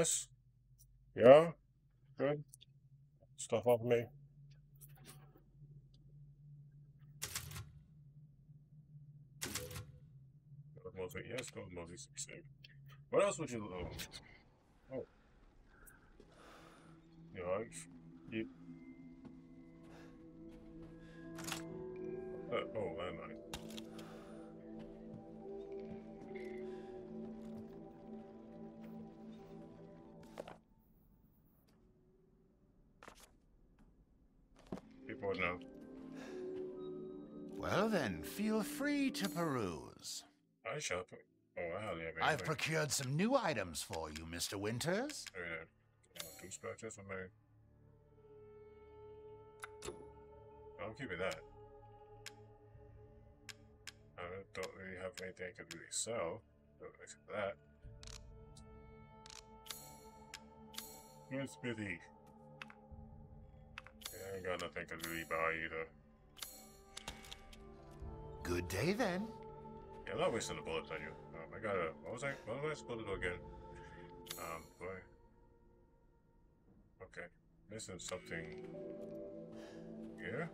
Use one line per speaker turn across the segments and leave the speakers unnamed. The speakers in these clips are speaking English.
Yes? Yeah? Good? Stuff off me. Yes, go mostly save. What else would you oh. oh. You know, you, uh, oh, landmine. Now.
Well then, feel free to peruse.
I shall. Oh, hardly have
I've procured some new items for you, Mr. Winters.
Uh, oh, yeah. Two scratches for me. I'm keeping that. I don't really have anything I can really sell. Except that. Where's Smithy? I ain't got nothing to really buy either.
Good day then.
Yeah, I'm not wasting the bullets on you. Um, I gotta. What was I? What was I supposed to do again? Um, boy. Okay, missing something. Yeah.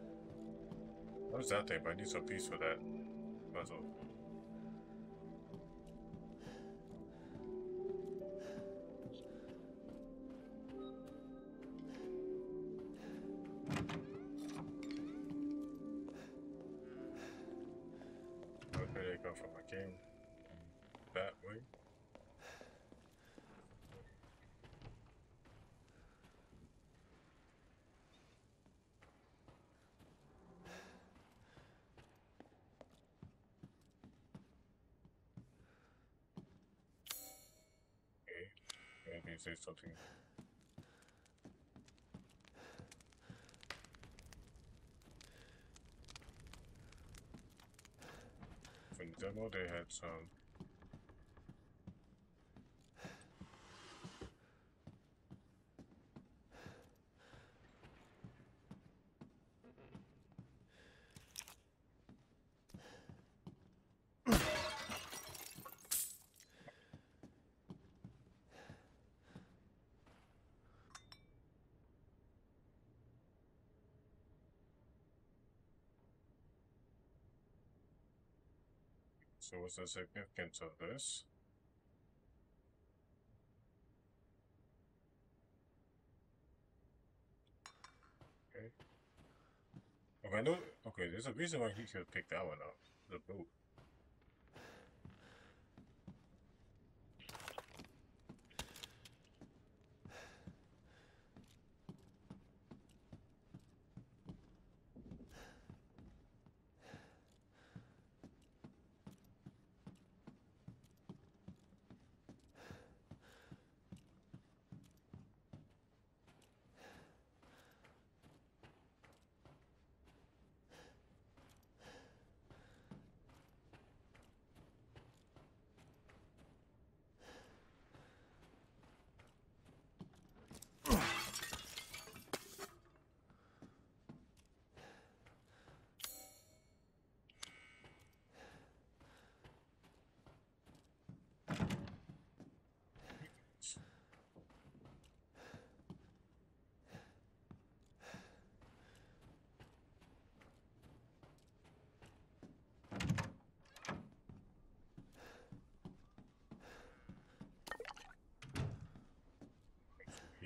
What is that thing? But I need some piece for that puzzle. Maybe say something. From the demo, they had some. So what's the significance of this? Okay. Okay, no. Okay, there's a reason why he should pick that one up. The boot.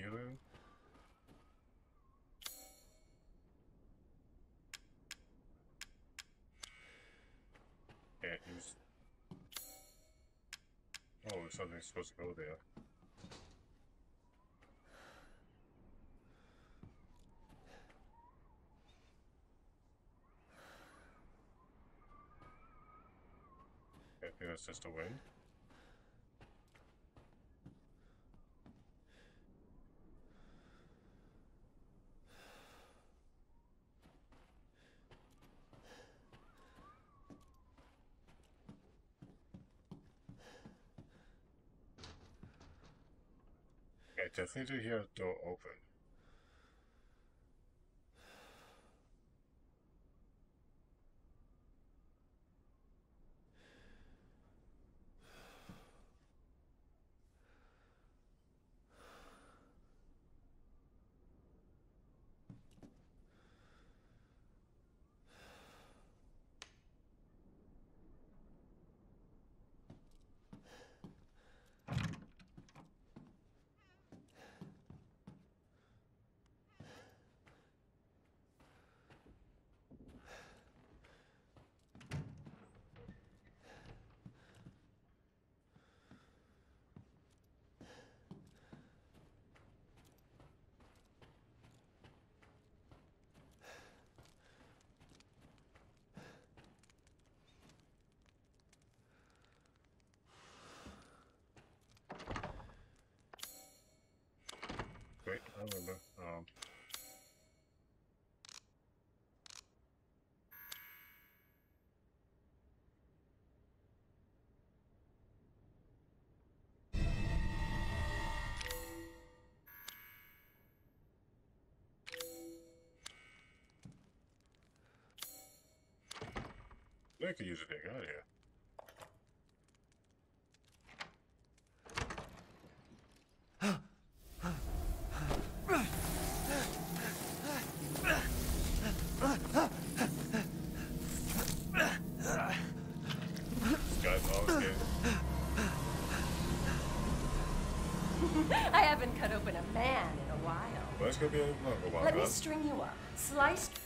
Healing. Can't use. Oh, something's supposed to go there. I think that's just a wind. I definitely do hear a door open. I remember. Um, They could use a dig out here. This guy's always getting
I haven't cut open a man in a while.
well, it's gonna be a longer one,
Let me string you up. Sliced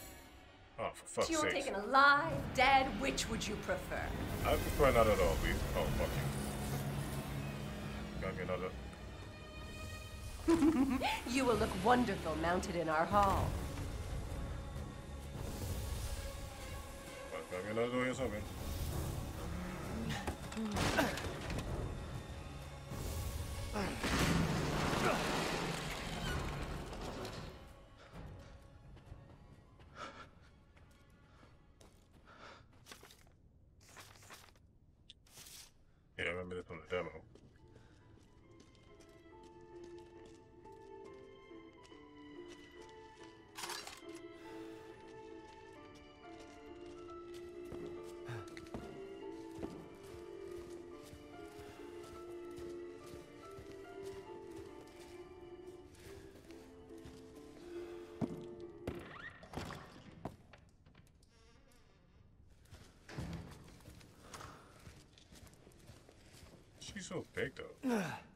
Oh, for fuck's sake.
you're
sake.
taken alive, dead, which would you prefer?
I prefer not at all, please. Oh, fuck you. Got me another.
You will look wonderful mounted in our hall.
Got me another door here something. She's so big though.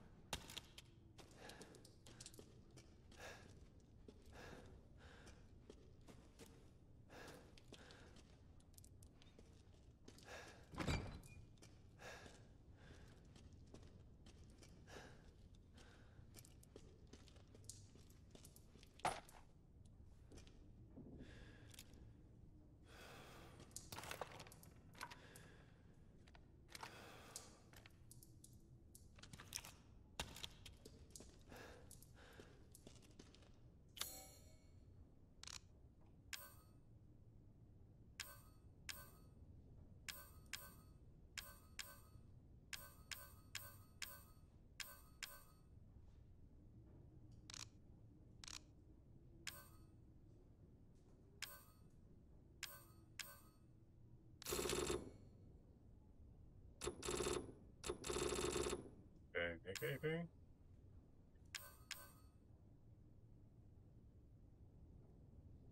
Bang, bang.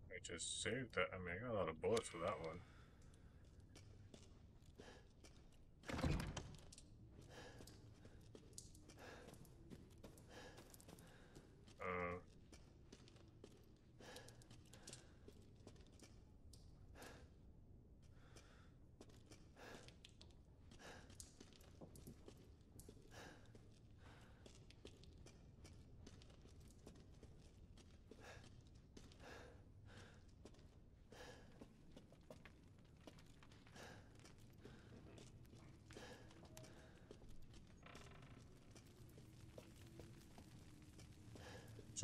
I just saved that. I mean, I got a lot of bullets for that one. Uh,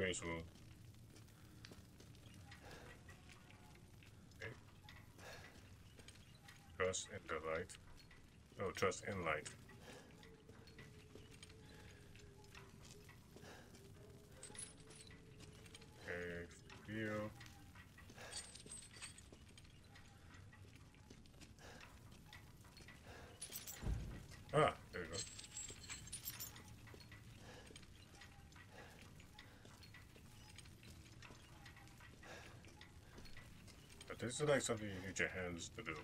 change room. Okay. Trust in the light. No, trust in light. Okay, feel. Ah, there you go. But this is like something you need your hands to do.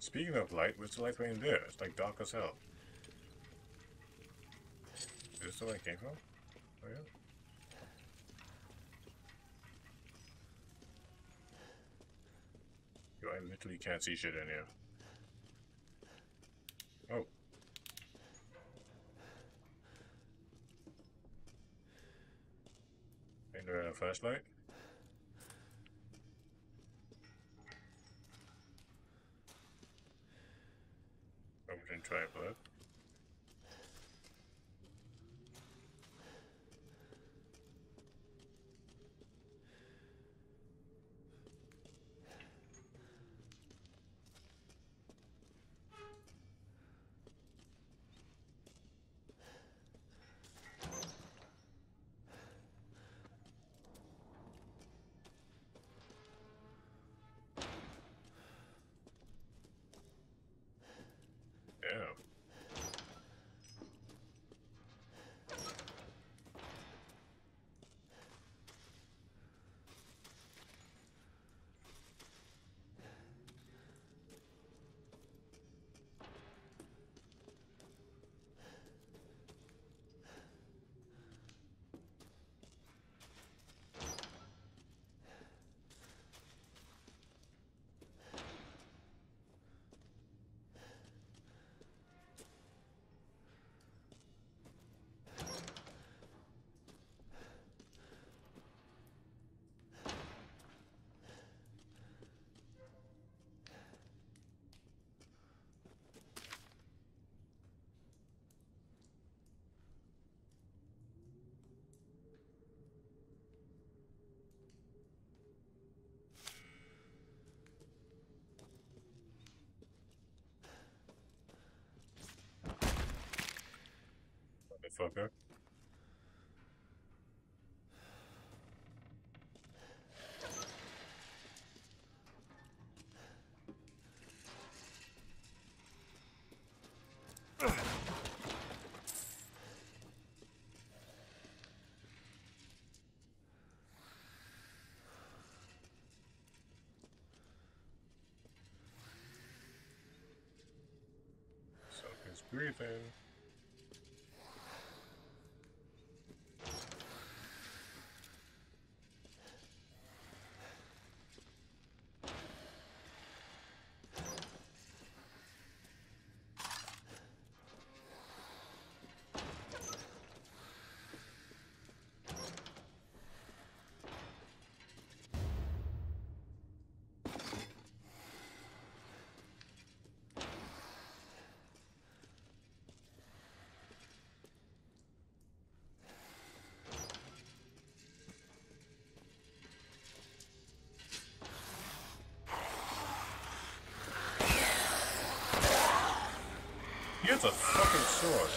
Speaking of light, what's the light way there? It's like dark as hell. Is this where I came from? Oh yeah? Yo, I literally can't see shit in here. Oh. Ain't there a flashlight? Didn't try blood. Damn. Motherfucker. So breathing. A fucking sword.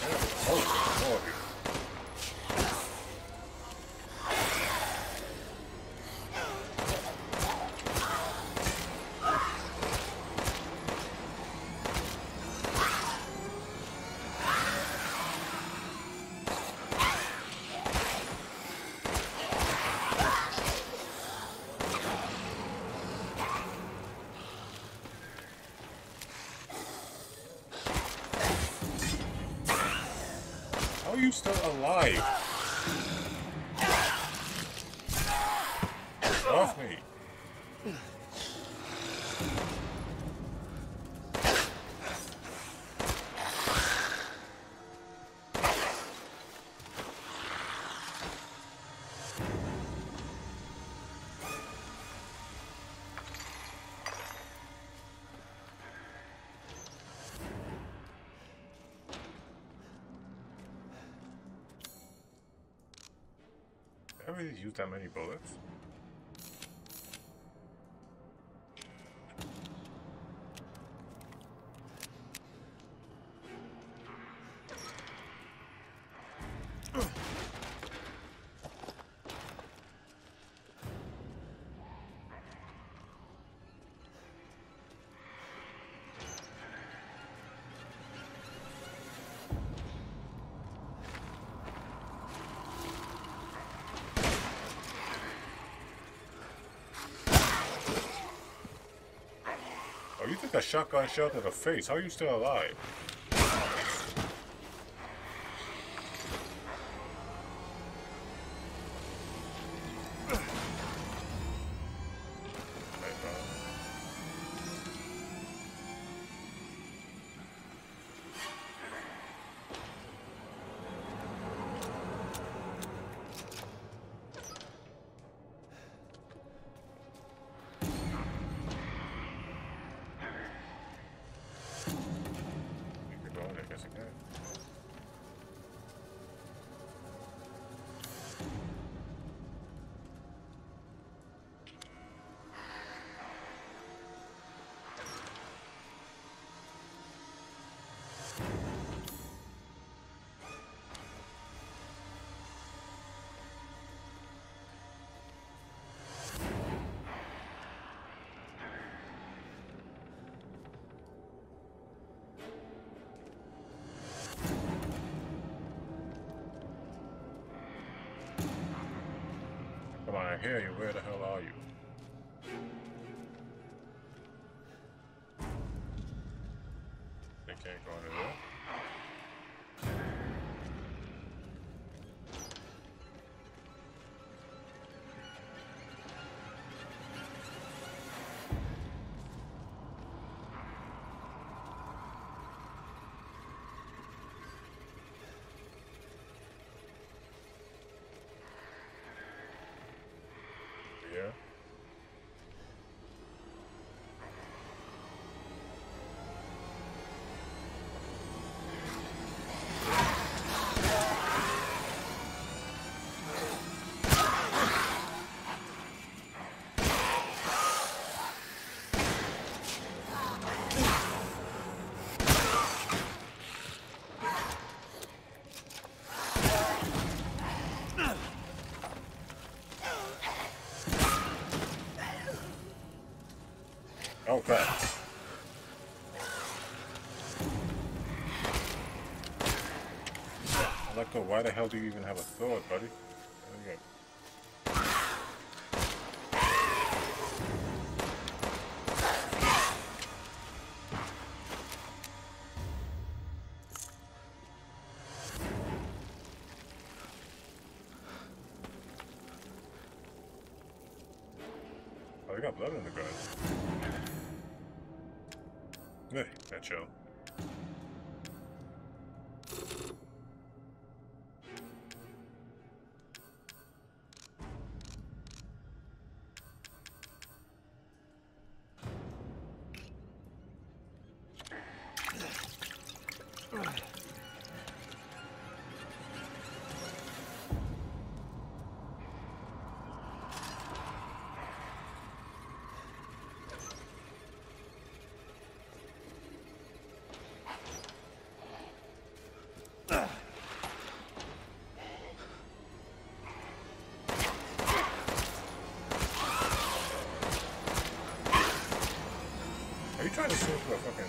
Oh, there's alive? Really use that many bullets? A shotgun shell to the face. How are you still alive? I hear you. Where the hell are you? Crap. Electo, why the hell do you even have a sword, buddy? Trying to a fucking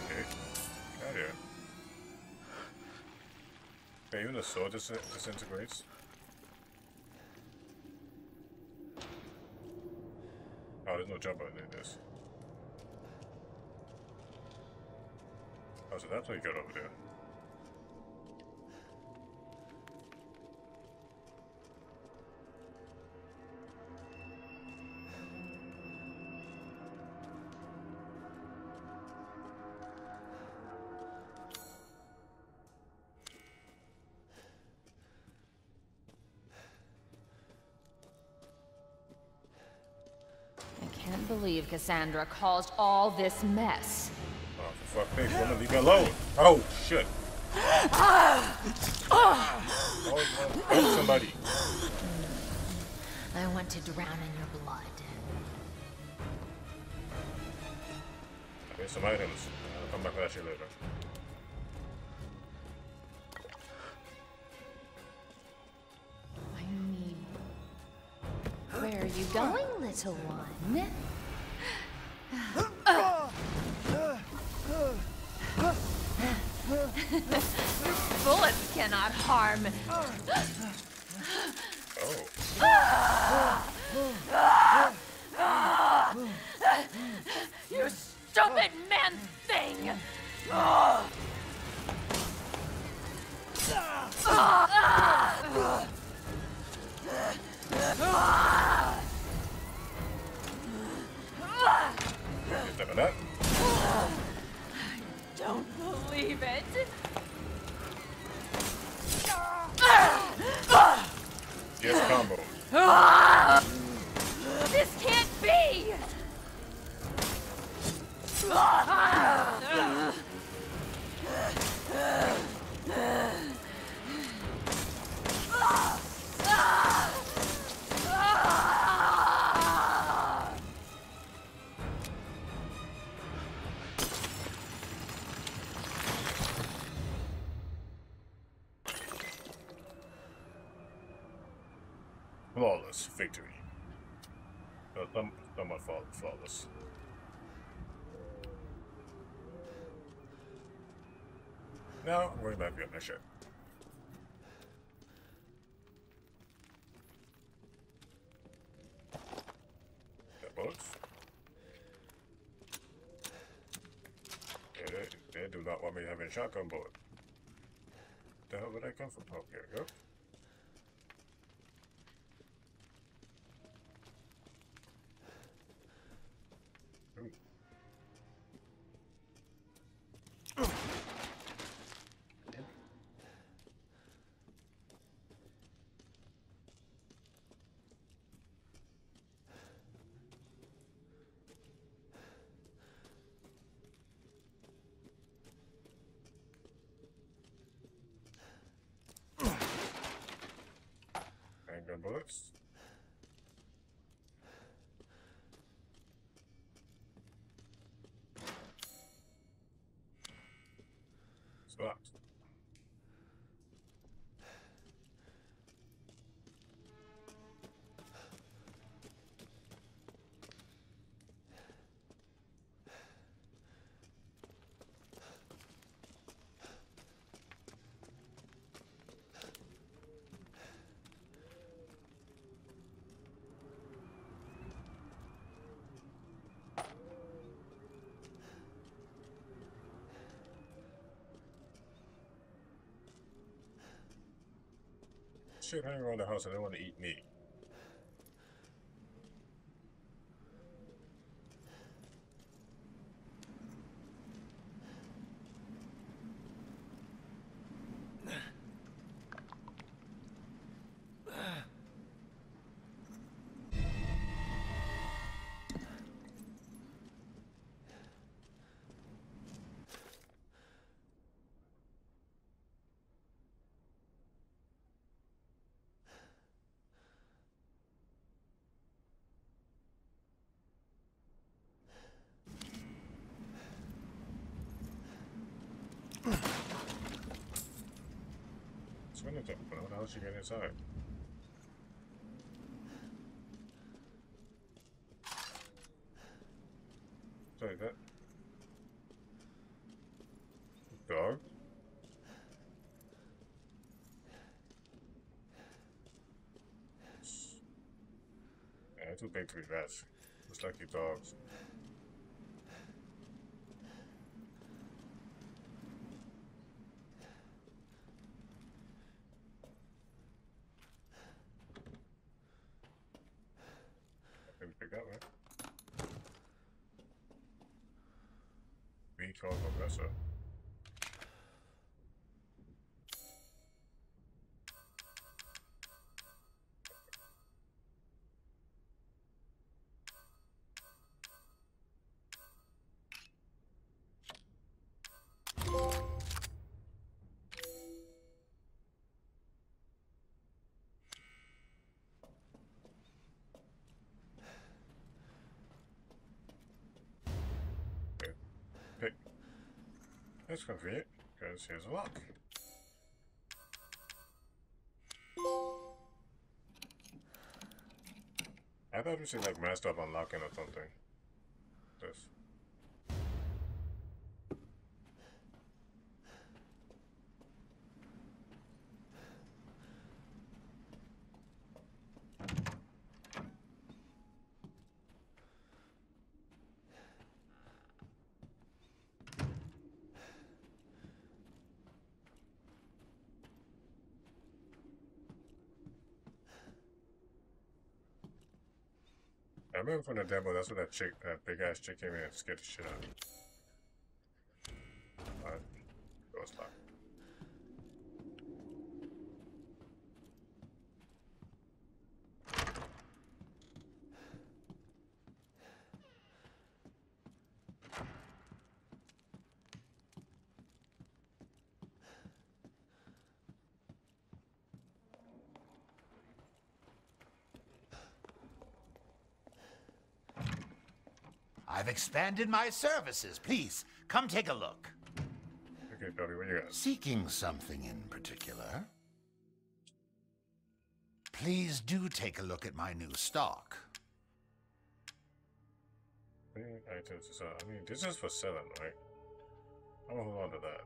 here. Okay, even the sword dis disintegrates. Oh, there's no jump button in this. Oh, so that's how you got over there.
Believe Cassandra caused all this mess.
Oh, for fuck's sake, woman, leave me alone! Oh, shit! Ah! Ah! Oh, no. Help somebody!
I want to drown in your blood.
Here's some items. I'll come back for that shit later.
I need. Where are you going, little one? Bullets cannot harm.
Shotgun bullet. The hell did I come from? Oh, here we go. Shit hanging around the house and they want to eat me. It's window open. How the hell she get inside? Sorry, that dog. Yeah, to be rats. Looks like your dogs. That's convenient, because here's a lock. I thought we should like messed up unlocking or something. This. I remember from the demo, that's what that chick, that big ass chick came in and scared the shit out of me. Alright, door's locked.
I've expanded my services. Please, come take a look.
Okay, Cody, what you got?
Seeking something in particular? Please do take a look at my new stock.
Items to sell. I mean, this is for selling, right? I'm gonna hold on to that.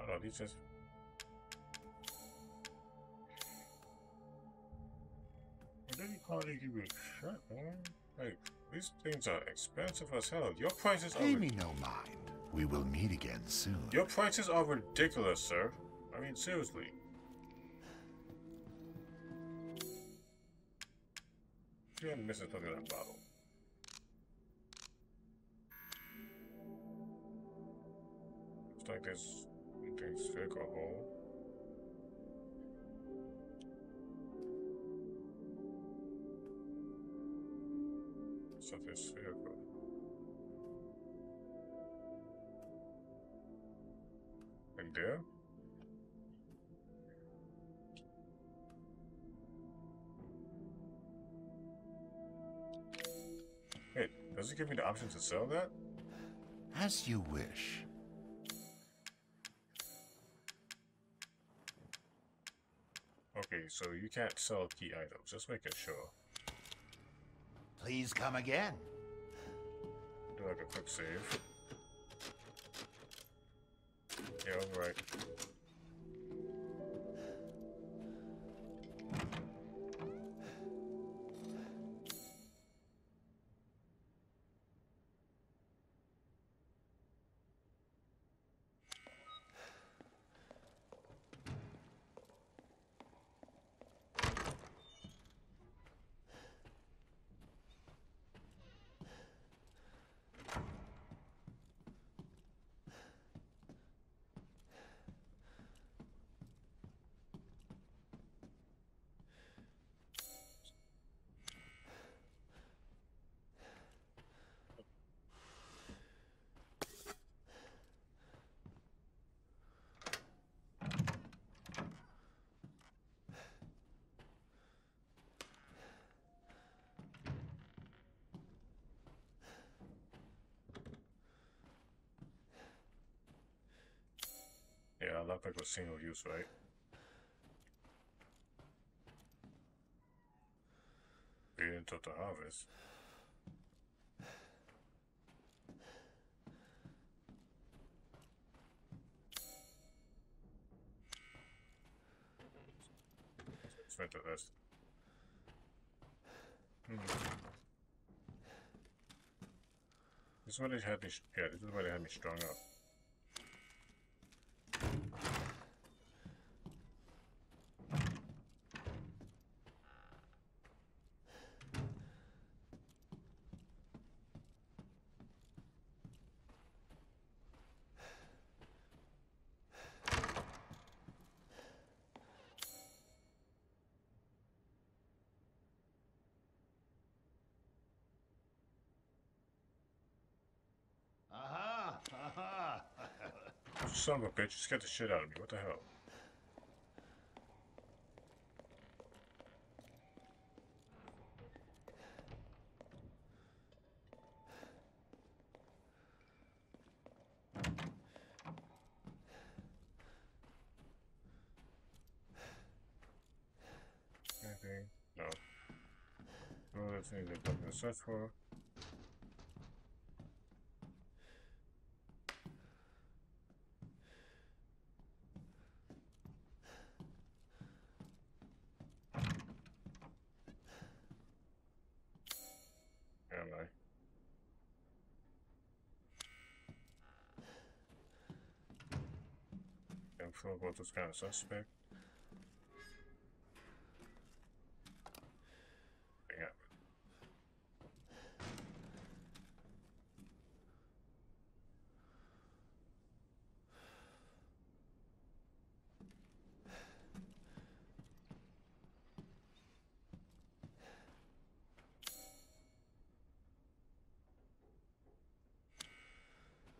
Oh no, these just. He? Give you a shirt, man? Like, these things are expensive as hell. Your prices are.
Pay
ri-
me no mind. We will meet again soon.
Your prices are ridiculous, sir. I mean, seriously. You're missing something in that bottle. Looks like there's things fake or whole. Something spherical. And there? Wait, does it give me the option to sell that?
As you wish.
Okay, so you can't sell key items, just making sure.
Please come again.
Do like a quick save. Yeah, alright. Yeah, lockpick was single use, right? Beat until the harvest. Spent the rest. Hmm. This is where they had me. Yeah, this is where they had me strung up. Son of a bitch, Just scared the shit out of me. What the hell? Anything? No. No other things that I'm gonna search for. Am I? Philip kind of suspect.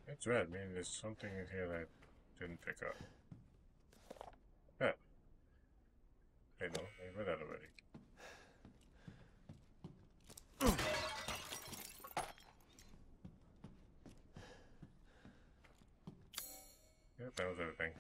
It's red. I mean, there's something in here that I didn't pick up. Yeah. That already. Yeah, Yep, that was everything.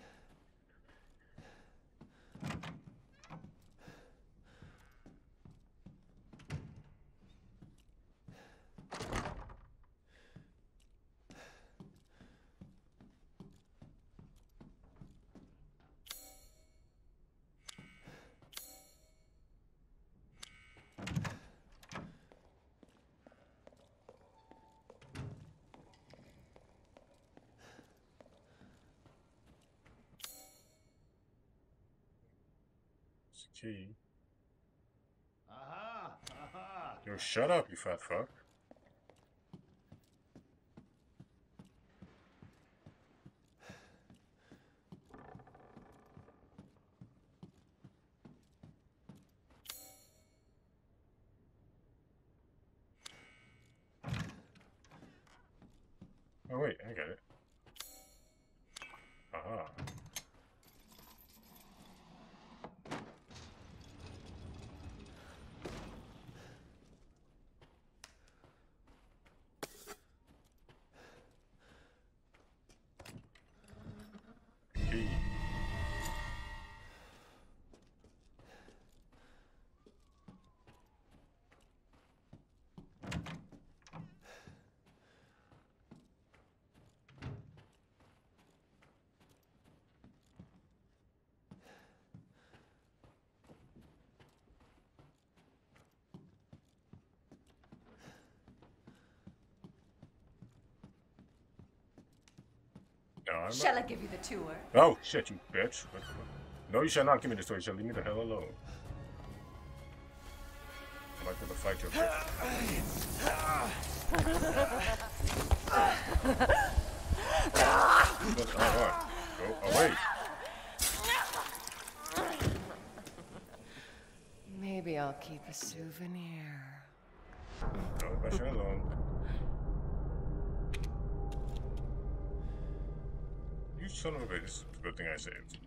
Key.
Aha! Aha!
Yo, shut up, you fat fuck. Oh wait, I get it. Aha. Key. No, I'm not-
Shall I give you the tour?
Oh, shit, you bitch. What the fuck? No, you shall not give me the story. You shall leave me the hell alone. I'm not gonna fight your bitch. But, alright. Go away.
Maybe I'll keep a souvenir.
No, leave her You son of a bitch. It's a good thing I saved.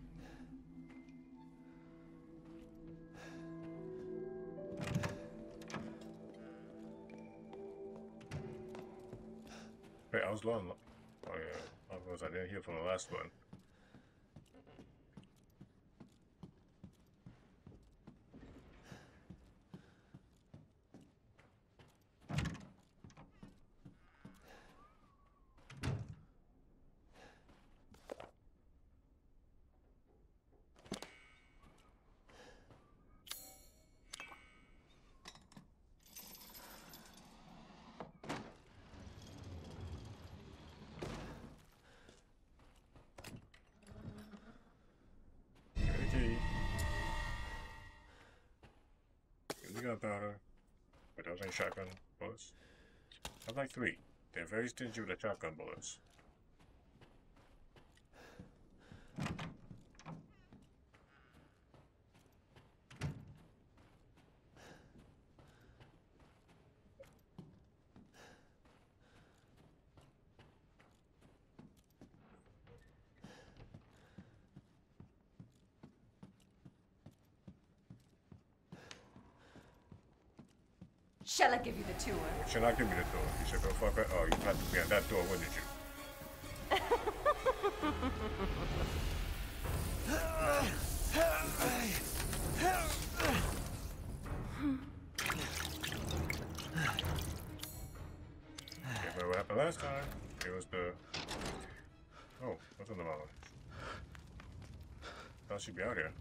Wait, I was low on... Oh yeah, I was. I didn't hear from the last one. Give me the key. Give me the gunpowder. Uh, but those ain't shotgun bullets. I'd like three. They're very stingy with the shotgun bullets.
Tour?
You should not give me the door. You should go fuck it. Oh, you had to be at that door, wouldn't you? Remember what happened last time? It was the... Oh, what's on the mountain? Thought she'd be out here.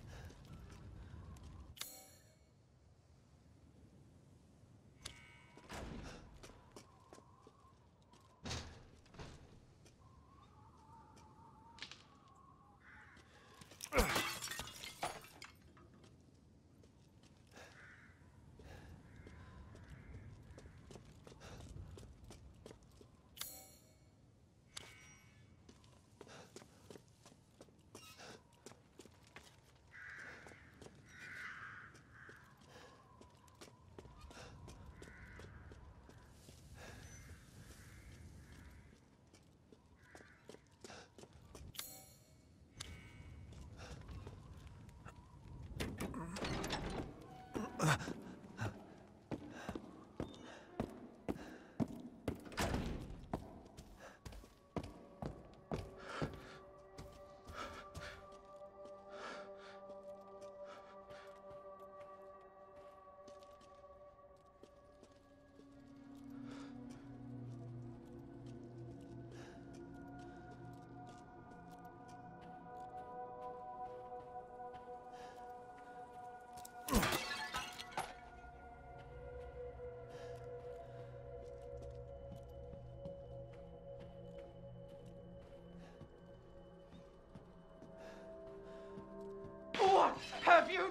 Uh.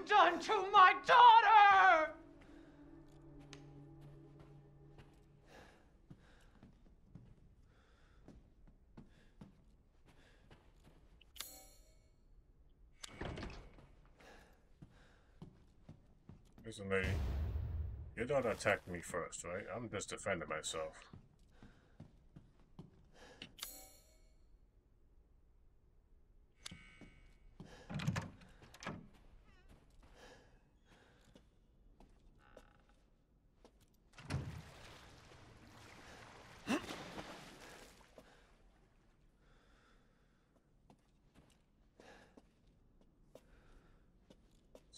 Done to my daughter?
Listen, lady. Your daughter attacked me first, right? I'm just defending myself.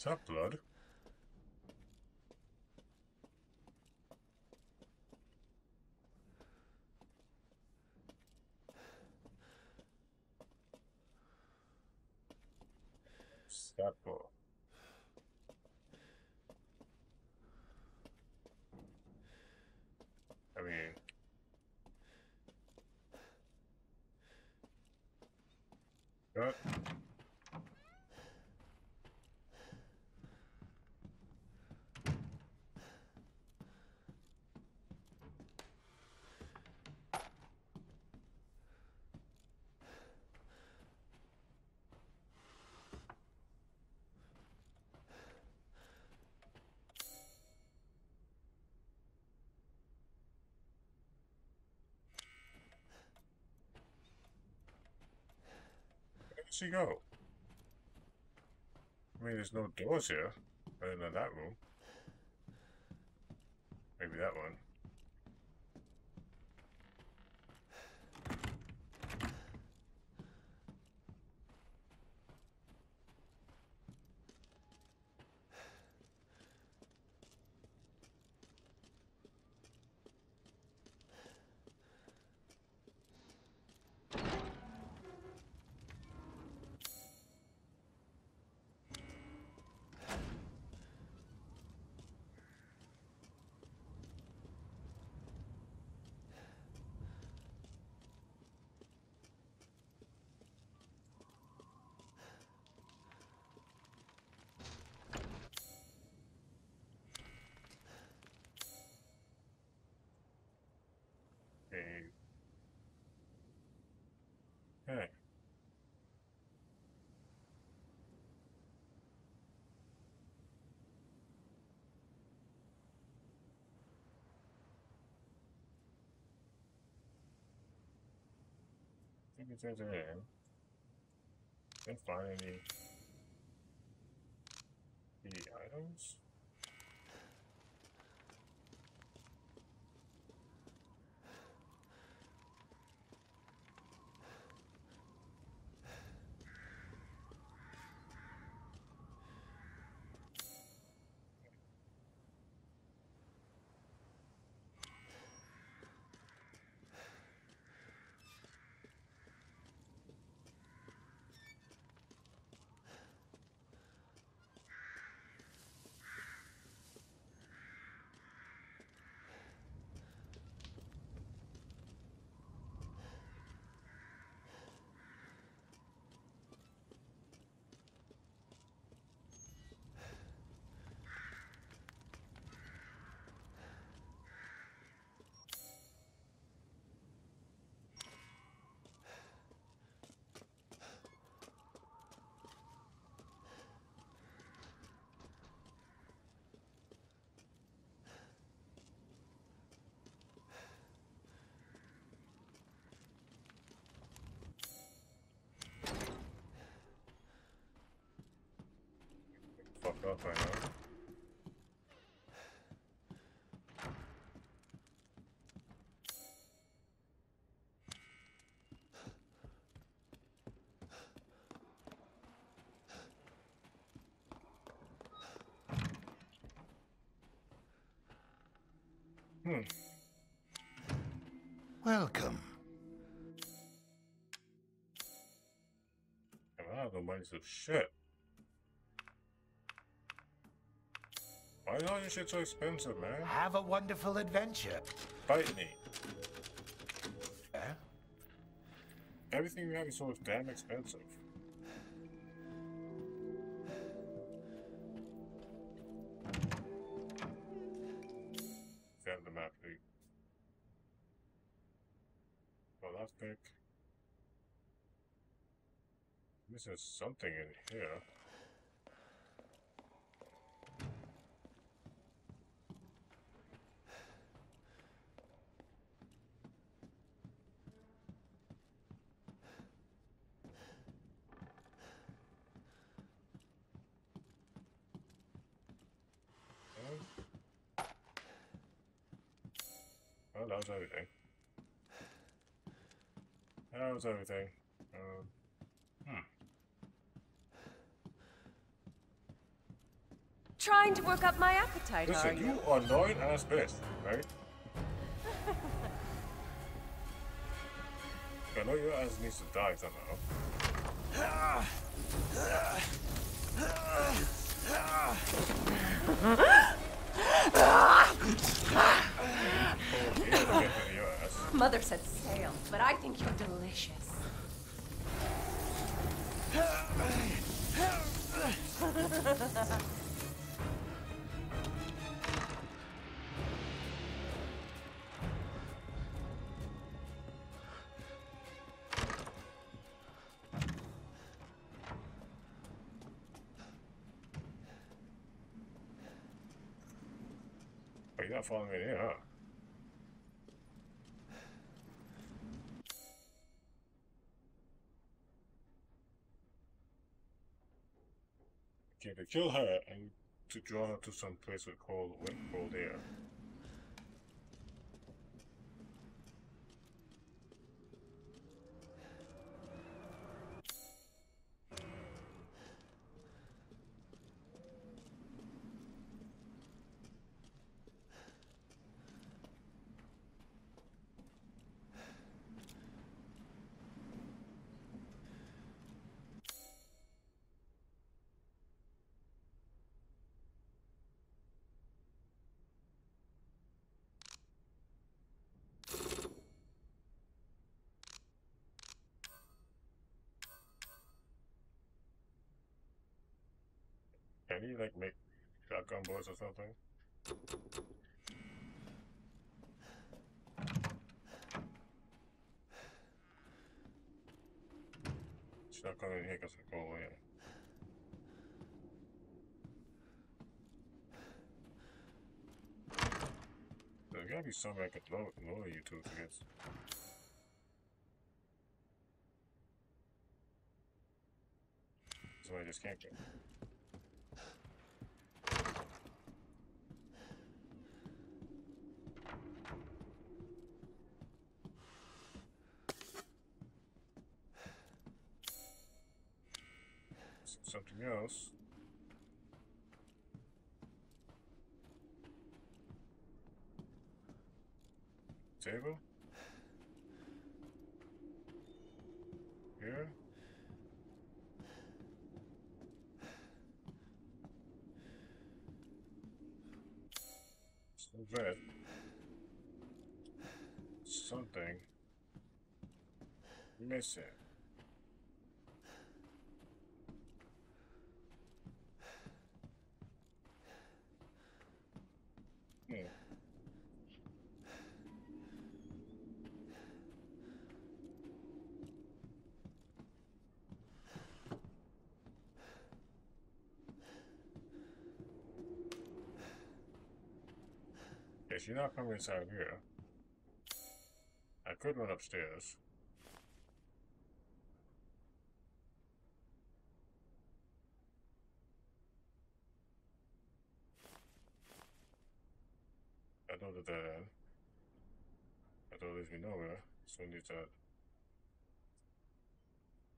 Up, blood? Sapo. I mean, cut. Where did she go? I mean, there's no doors here, other than that room. Maybe that one. Okay. Okay. I think at the end. Can't find any the items. Up, I know. Hmm.
Welcome.
Wow, the money's of shit. I know your shit's so expensive, man.
Have a wonderful adventure.
Bite me.
Huh?
Everything we have is so damn expensive. Damn the map leak. Well, that's big. Missing something in here. Was everything. Um, hmm.
Trying to work up my appetite, are
Listen,
you?
you are annoying as best, right? I know your ass needs to die somehow. Oh, yeah, get rid of your ass.
Mother said sail, but I think you're delicious.
You're not following me in here, huh? To kill her and to draw her to some place with cold, with cold air. Can you like make bullets or something? Shotgun in here because I go away. There's gotta be somewhere I could lower, lower you to to get. So I just can't go. S- Something else. Table? Here? Red. Something missing. Hmm. Yeah, she's not coming inside here. I could run upstairs. I know that dead end. That don't leads me nowhere. So I need to.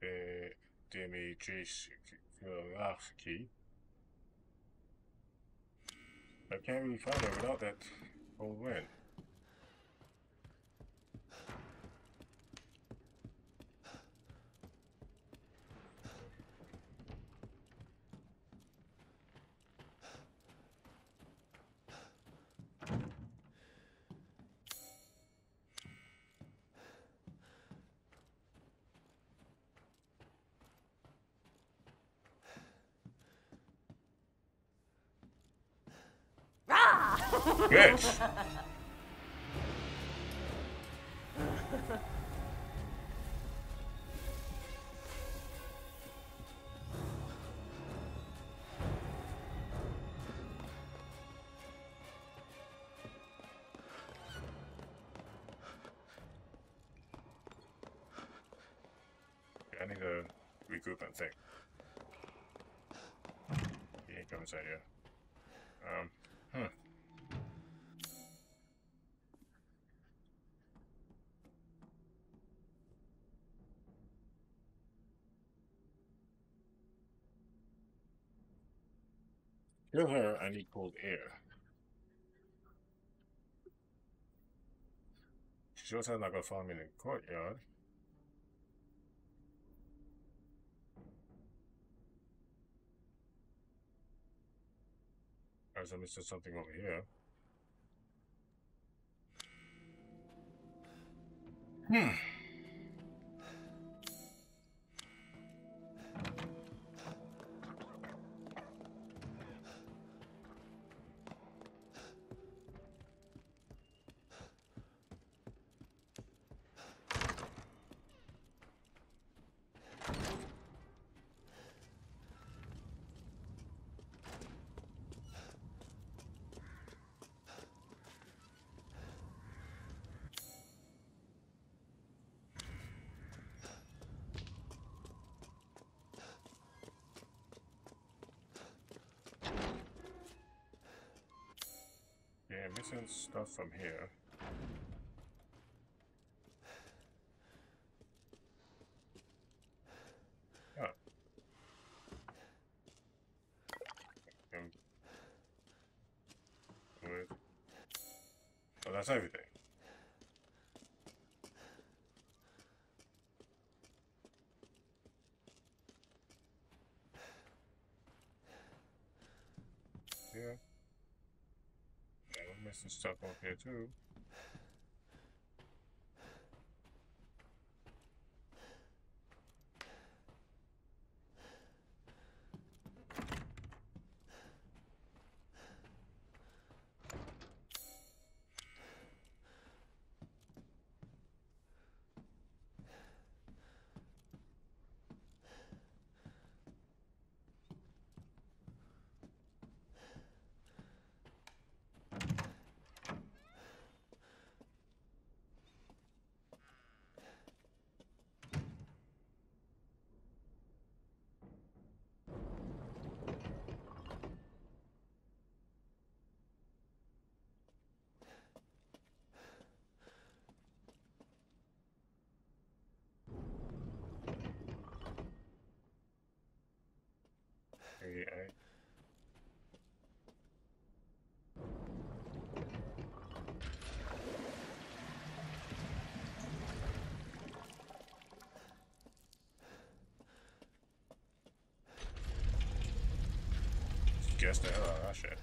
Uh, Dimitri key. I can't really find it without that Oh, old wind. bitch. I need to regroup and think. He ain't coming inside here. Kill her, need cold air. She hell not gonna follow me in the courtyard. As I missed something over here. Hmm. Missing stuff from here. Oh. Um, good. Oh, that's everything. Yeah. Yeah, I'm missing stuff up here too. Maybe I. Guess the hell out of oh, that shit.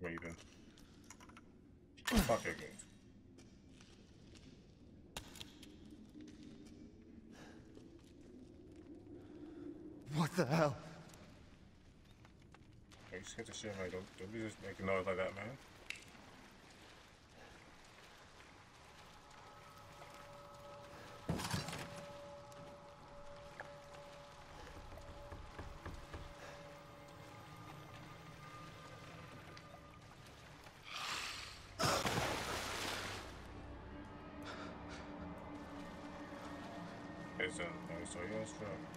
Raven. Fuck it, good.
What the hell?
Are you scared to shit, man? Don't, don't be just making noise like that, man. Strap.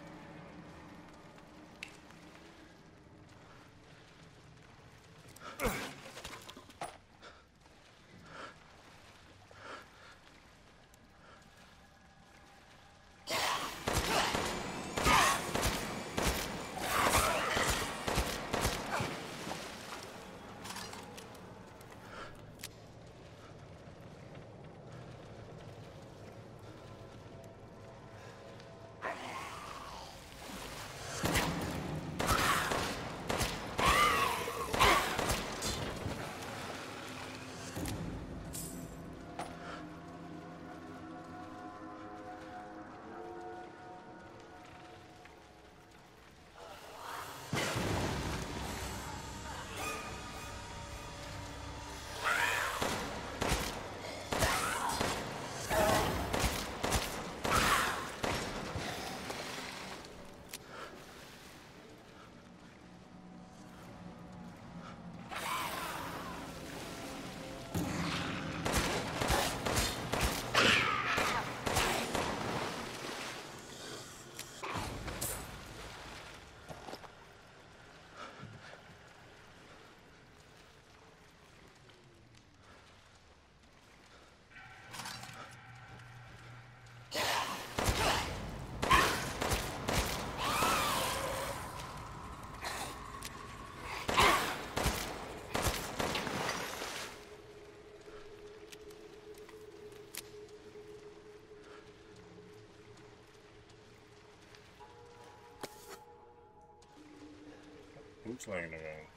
Laying around.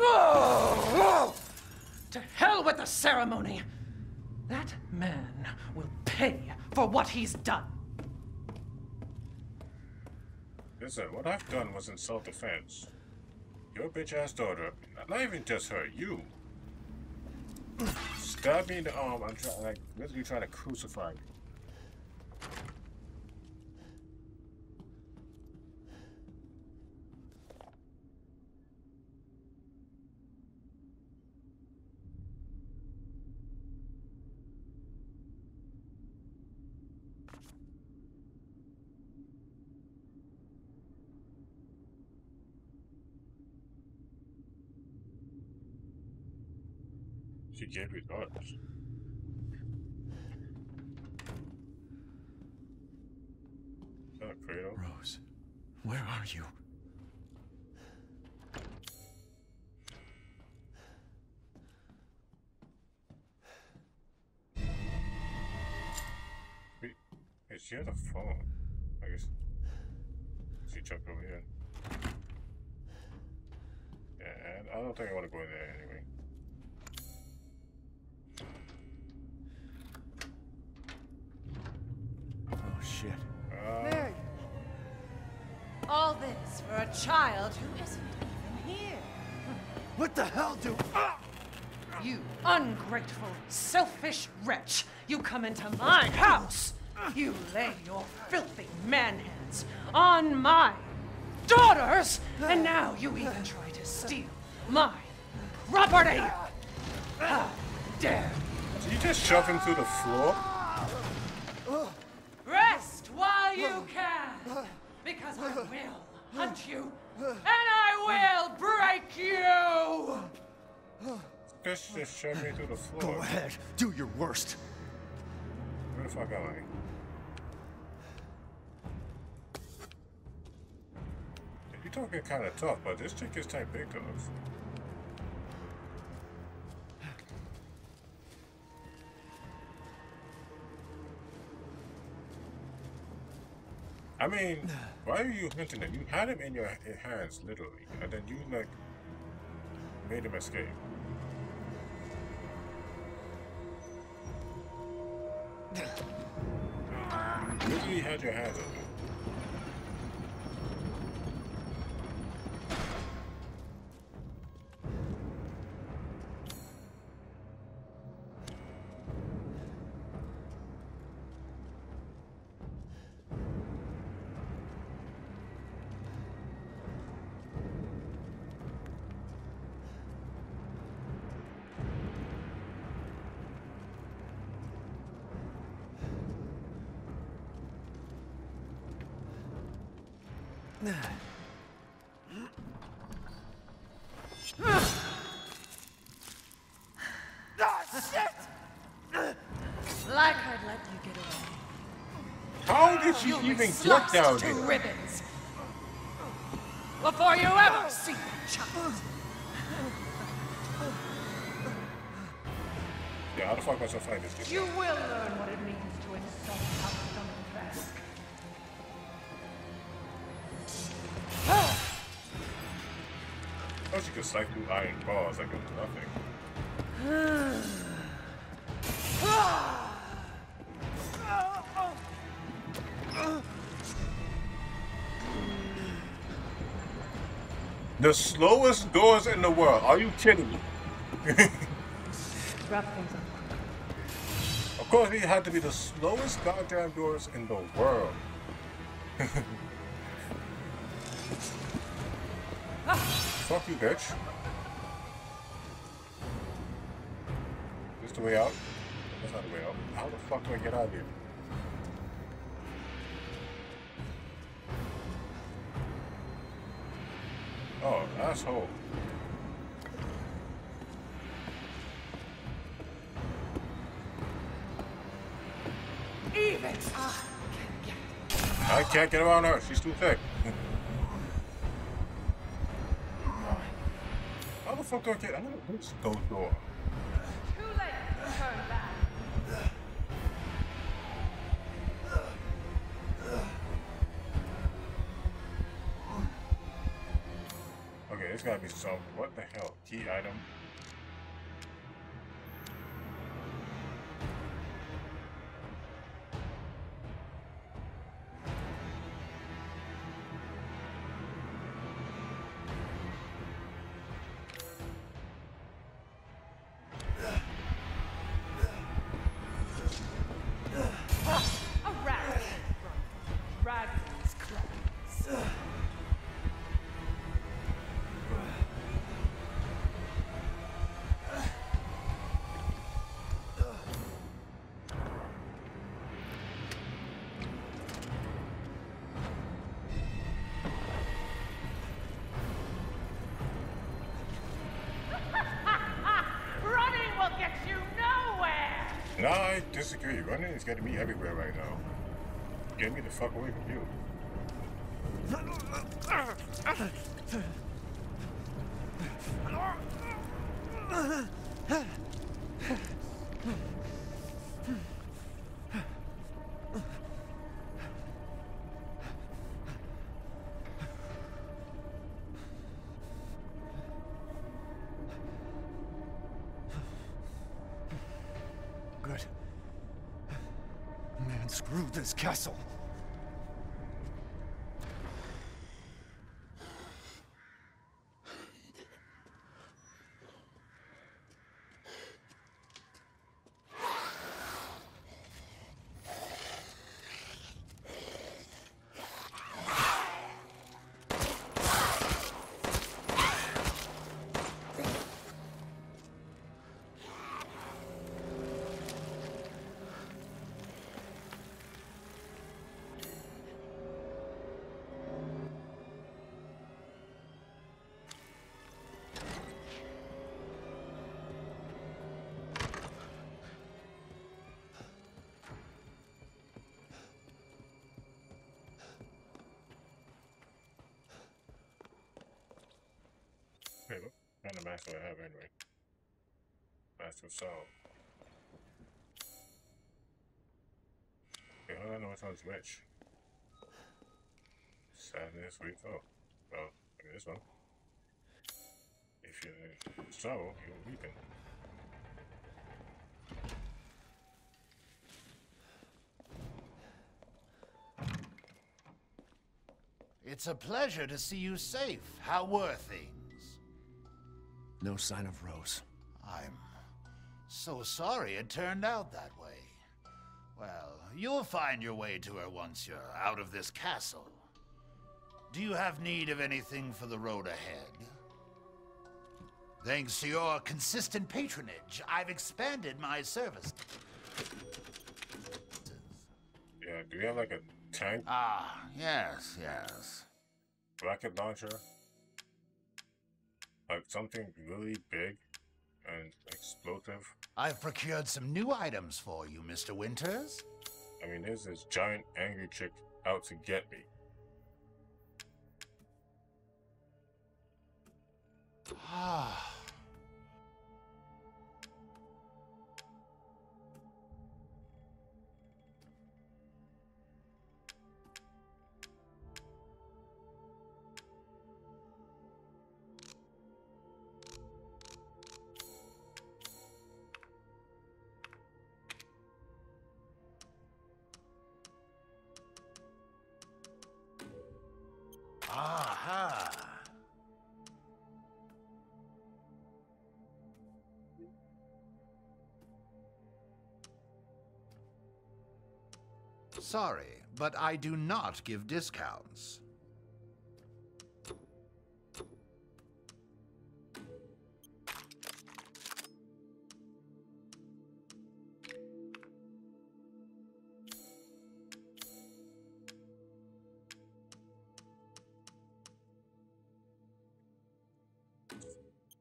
Oh, oh, to hell with the ceremony! That man will pay for what he's done.
Listen, what I've done was in self-defense. Your bitch-ass daughter, not even just her, you, stabbed me in the arm and try, like literally trying to crucify me. She gave me daughters. Is that a cradle?
Rose, where are you?
Wait, she has a phone. I guess. She chucked over here. Yeah, and I don't think I want to go in there anyway.
Child who isn't even here.
What the hell do?
You ungrateful, selfish wretch! You come into my house! You lay your filthy man hands on my daughters! And now you even try to steal my property! How dare you!
you just shove him through the floor?
Rest while you can, because I will hunt you, and I will break you!
Just, just shove me through the floor.
Go ahead. Do your worst.
Where the fuck am I? You talking kind of tough, but this chick is type big I mean, why are you hunting him? You had him in your hands, literally, and then you like made him escape. You literally had your hands on him.
Like I'd let you get away.
How did she
You'll
even get down
to
here?
ribbons before you ever see the child.
Yeah, how the fuck am I find this dude?
You will learn what it means to insult Alcina Dimitrescu.
Oh, she could cycle through iron bars like it was nothing. The slowest doors in the world. Are you kidding me?
Wrap things up.
Of course, it had to be the slowest goddamn doors in the world. Fuck you, bitch. This the way out? That's not the way out. How the fuck do I get out of here? Oh, asshole.
Even I ah, can get
I can't get around her. She's too thick. Fuck I get out of this those door?
too late to turn back.
Okay, there's gotta be some. What the hell? Key item. I disagree. Running is getting me everywhere right now. Get me the fuck away from you.
Screw this castle.
Mask do I have anyway? Mask of Soul. Okay, hold on, know which one's which. Sadness, we oh. Well, maybe this one. If in sorrow, you're weeping.
It's a pleasure to see you safe. How things?
No sign of Rose.
I'm so sorry it turned out that way. Well, you'll find your way to her once you're out of this castle. Do you have need of anything for the road ahead? Thanks to your consistent patronage, I've expanded my service.
Yeah, do you have like a tank
Ah, yes, yes.
rocket launcher? Something really big and explosive?
I've procured some new items for you, Mr. Winters.
I mean, there's this giant angry chick out to get me.
Ah. Sorry, but I do not give discounts.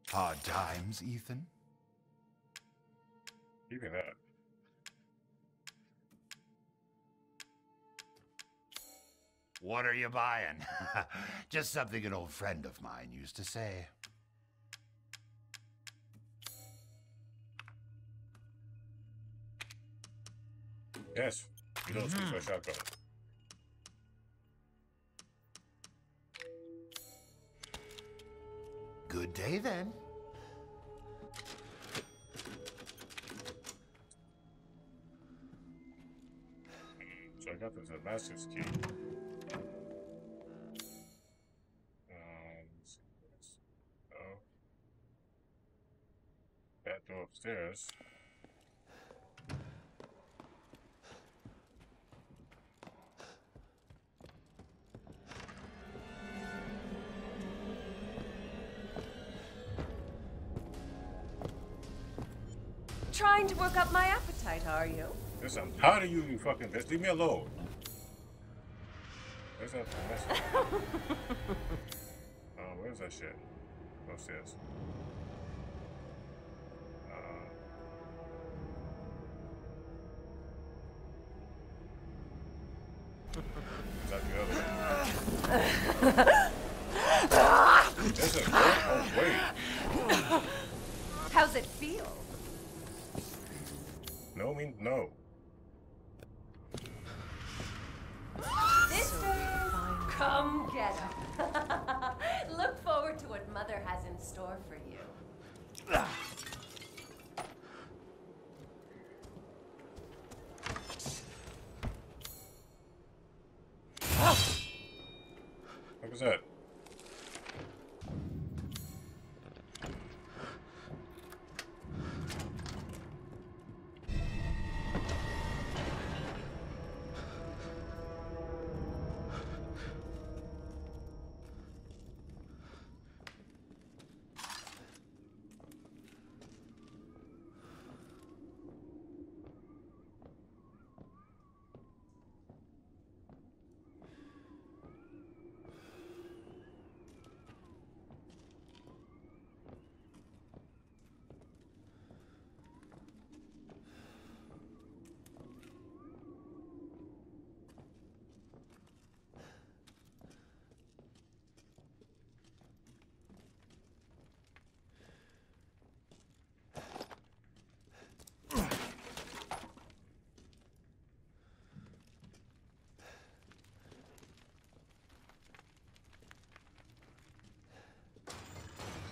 Hard times, Ethan? What are you buying? Just something an old friend of mine used to say.
Yes, you don't speak for a shotgun.
Good day then.
So I got the Damascus key. Upstairs.
Trying to work up my appetite, are you?
Listen, I'm tired of you, you fucking bitch. Leave me alone. Where's that? Oh, where's that shit? Upstairs.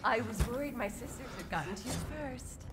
I was worried my sisters had gotten to you first.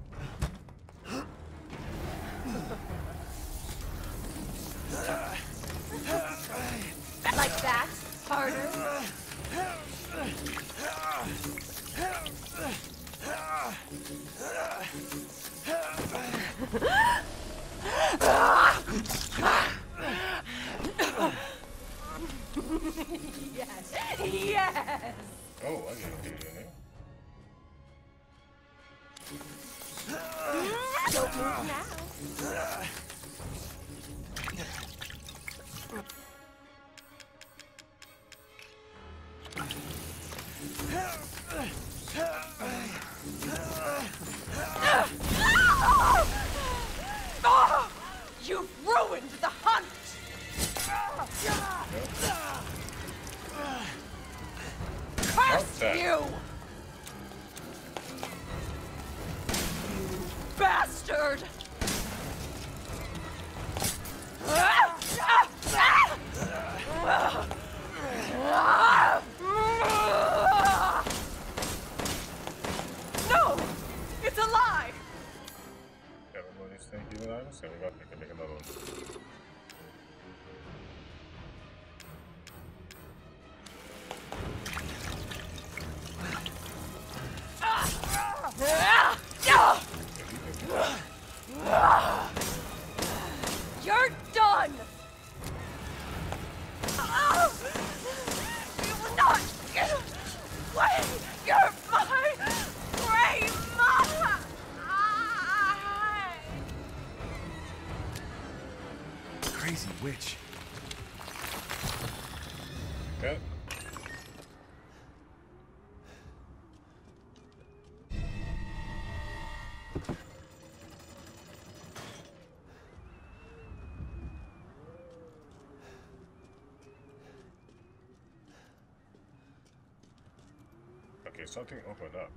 Okay, something opened up.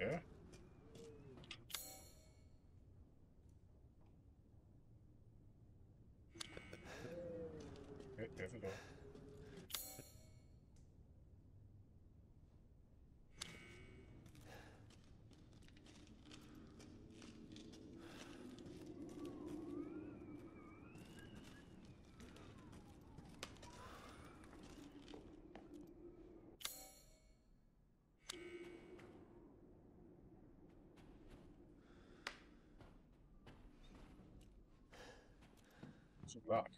Yeah? Okay, there's a door. Locked.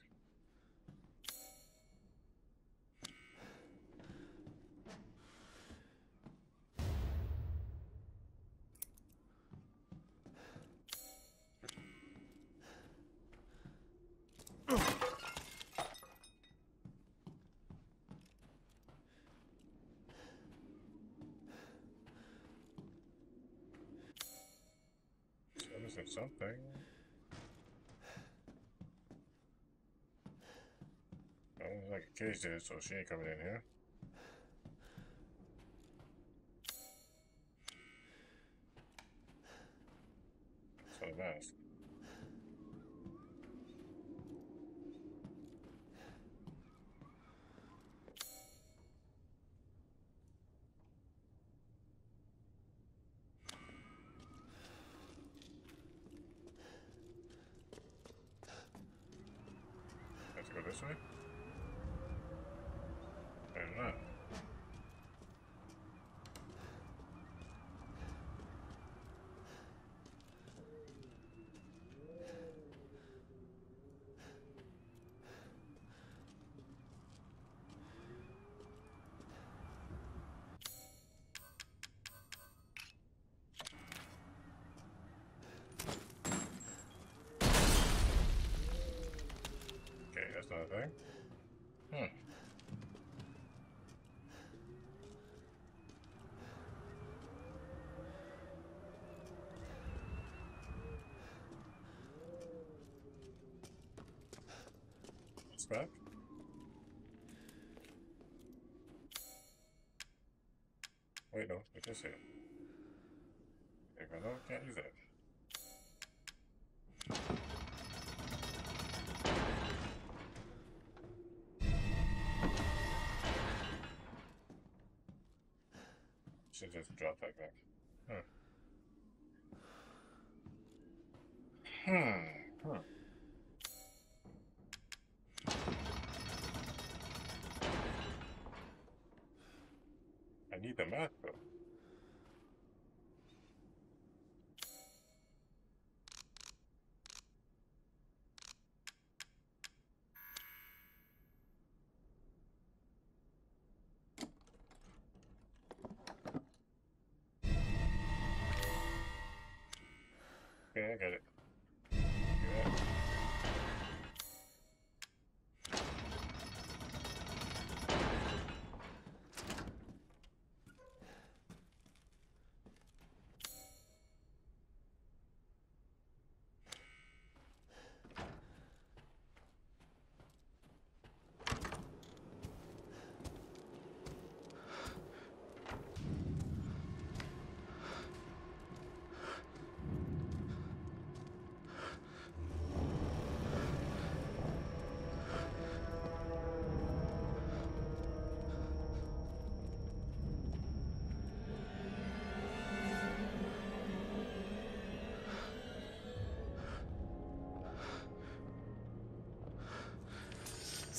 So something. Oh, there's like a cage there, so she ain't coming in here. So the mask. Have to go this way? That. Okay, that's not a thing. Hmm. What's back? Wait, no, it is here. Okay, no, can't use that. It just like that. Huh.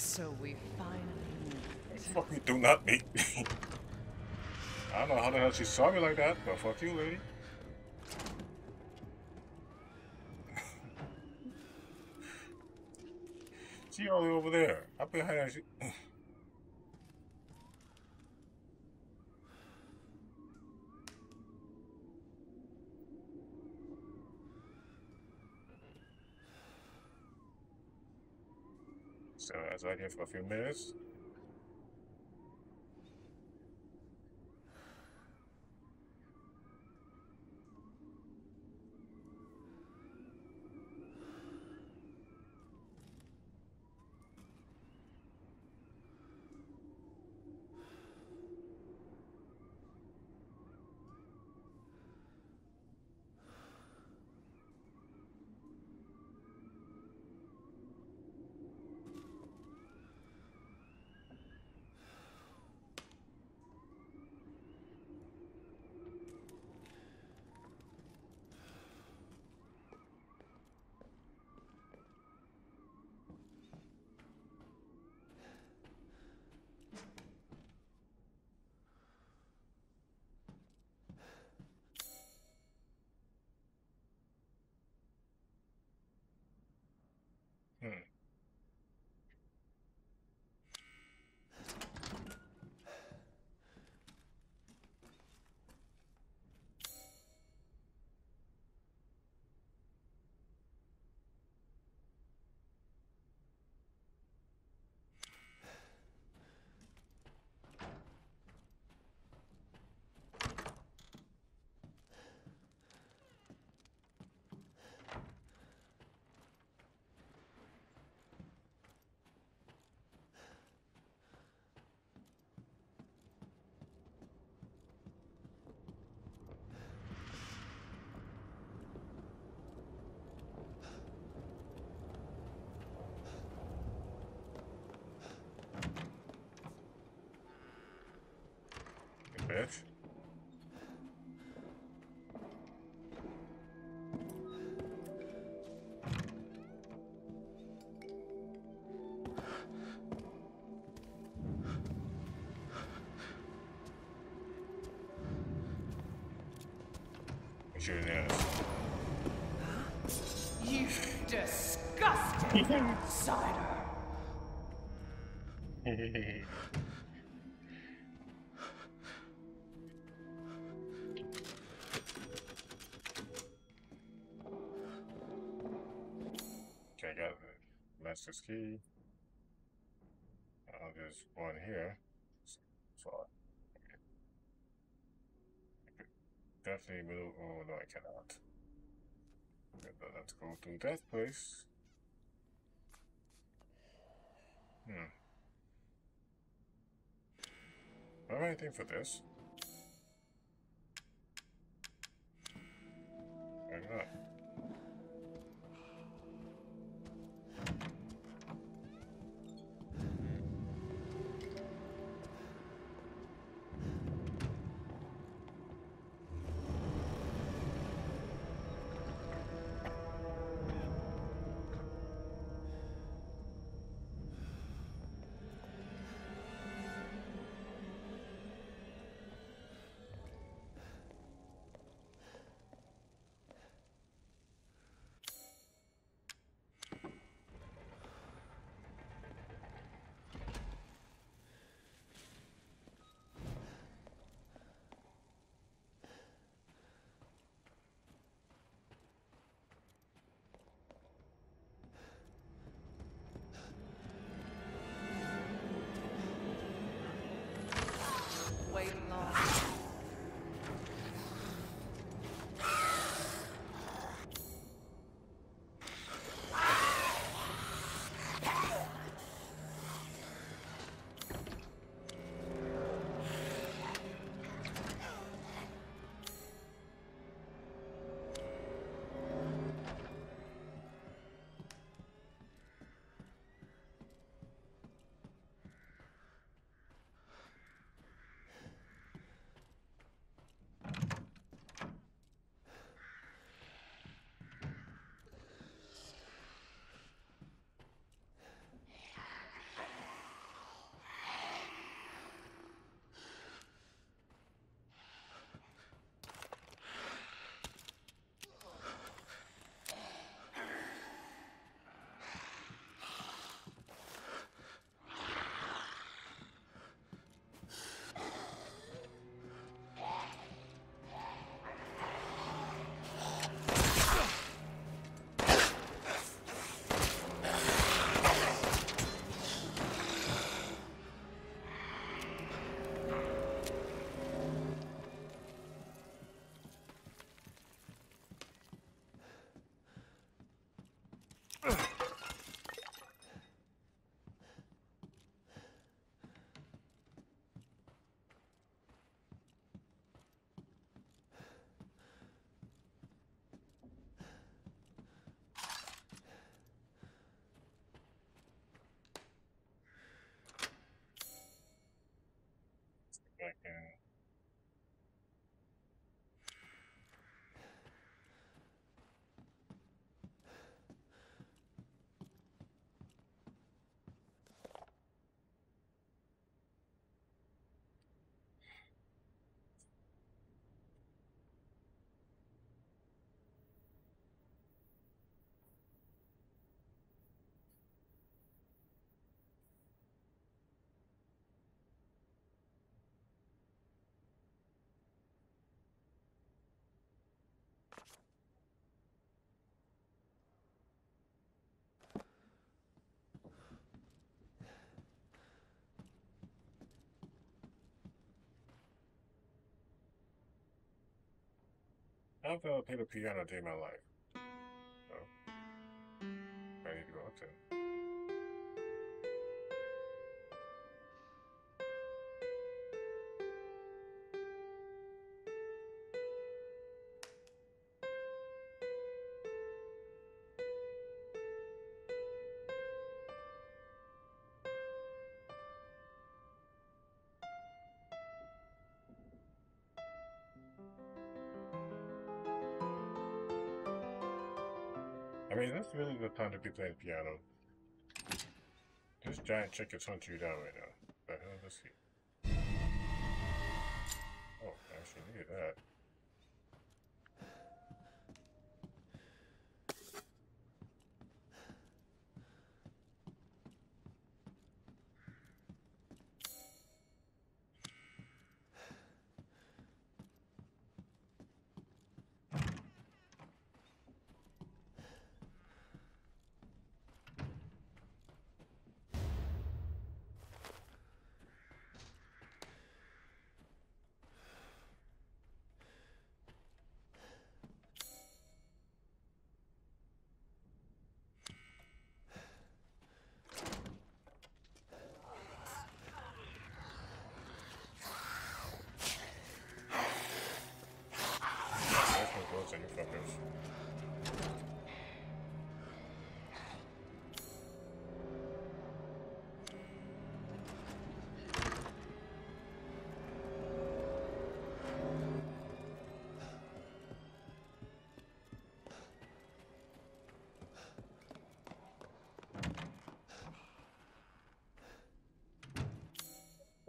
So we finally meet.
Fuck me, do not meet me. I don't know how the hell she saw me like that, but fuck you, lady. she way over there. Up behind her. She... So I was right here for a few minutes. Hmm. You bitch. Shoot in the ass.
You disgusting outsider!
master's key. Uh, there's one here. So definitely move. Oh no, I cannot. Okay, let's go to that place. Hmm. I have anything for this? like uh, I've ever played a piano in my life. The to be playing piano. This giant chick is hunting you down right now. The hell is he? Oh, I actually needed that.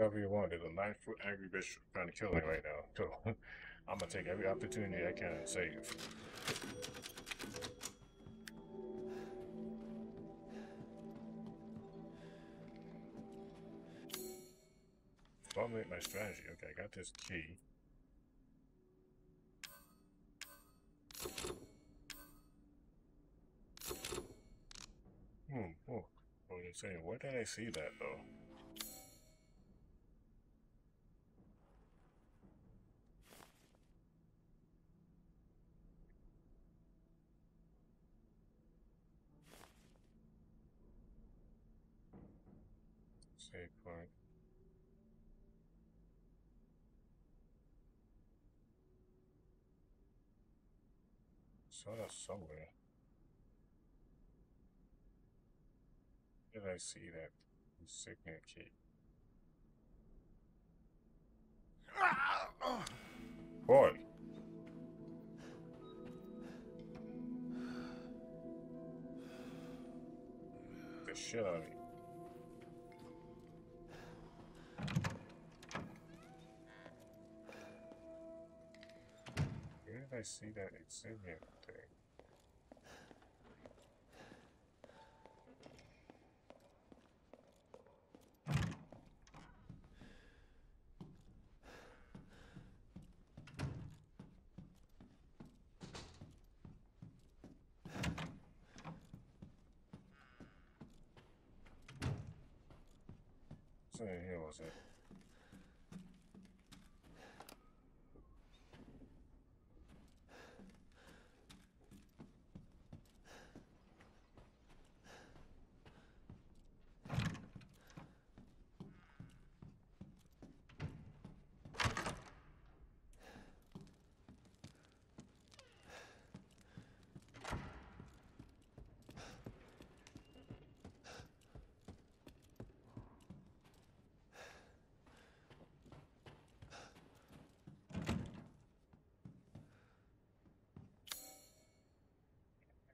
Whatever you want, there's a nine foot angry bitch trying to kill me right now. So I'm gonna take every opportunity I can and save. Formulate my strategy. Okay, I got this key. Hmm. Oh, I was saying, where did I see that though? Save point. That somewhere. Did I see that insignia key? Boy! The shit out of. Did I see that insignia thing? So here was it.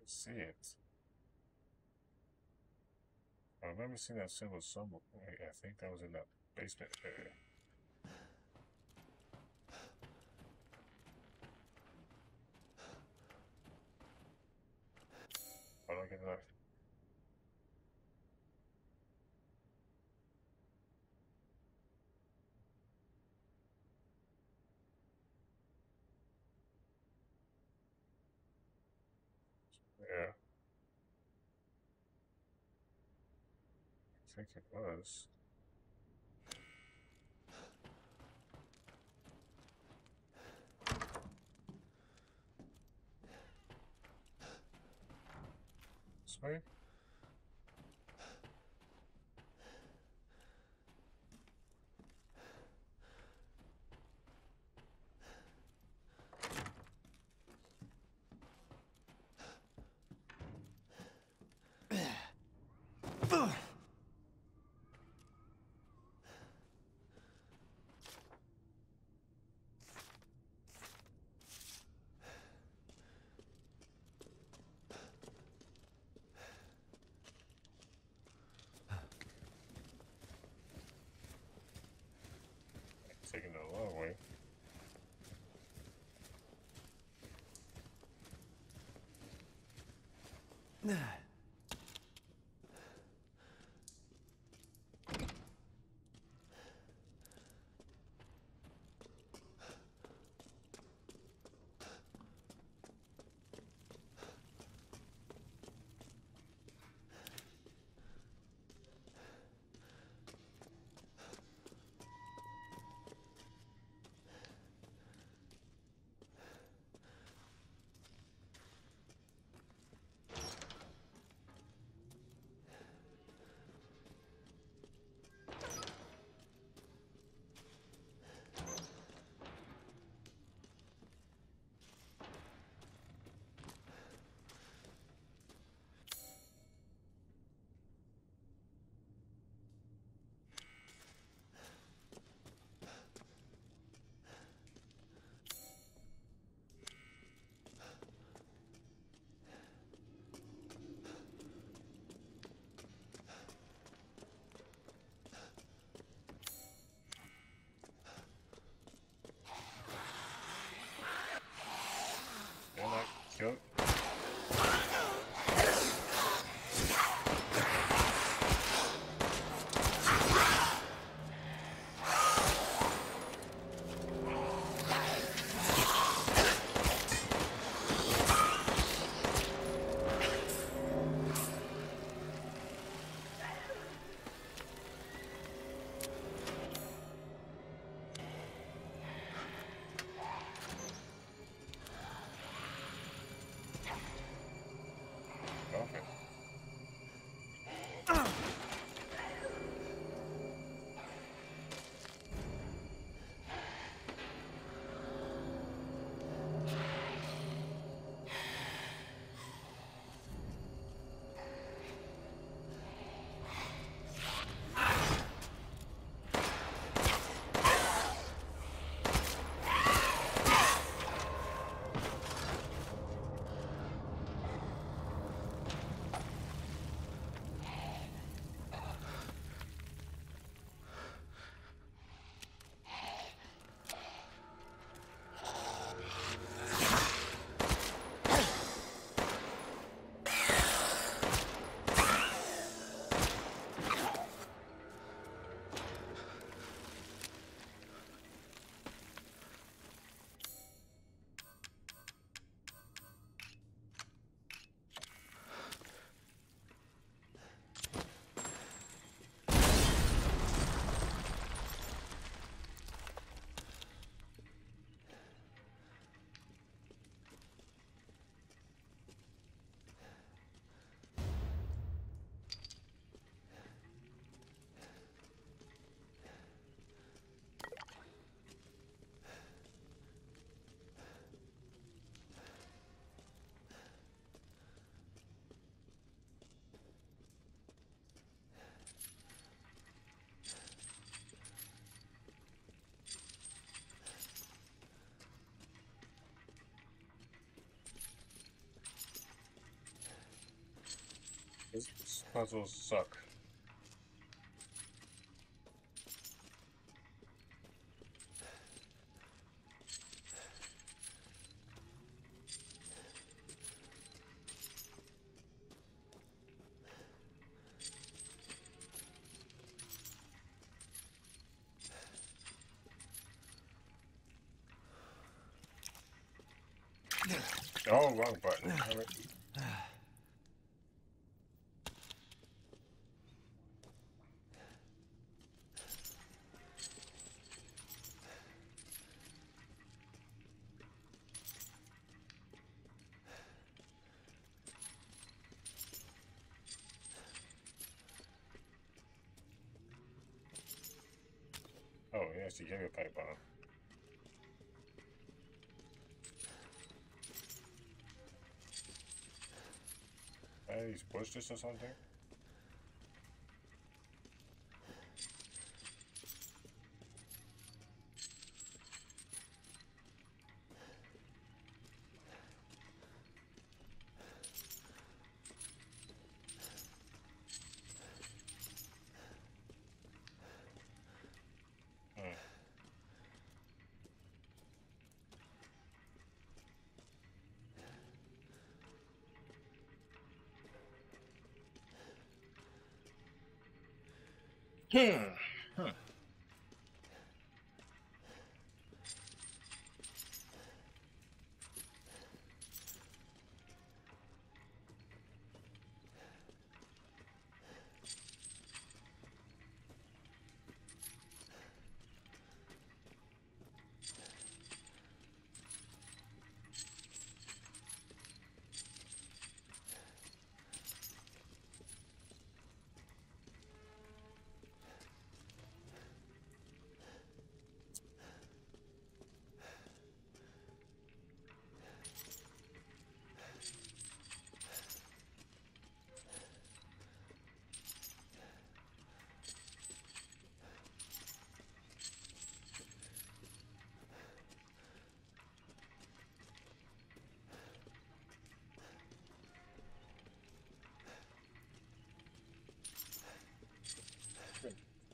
I Uh, see it. I remember seeing that symbol somewhere. I think that was in that basement area. think it was. This way? Taking it the long way. This puzzles suck. Oh, wrong button. Pipe bomb. Hey, he's or something? Hmm.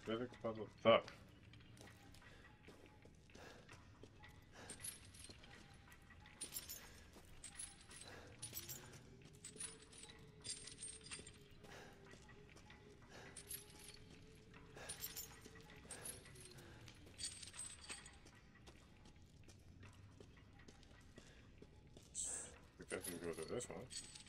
Huh. Physical puzzle suck. We definitely go to this one.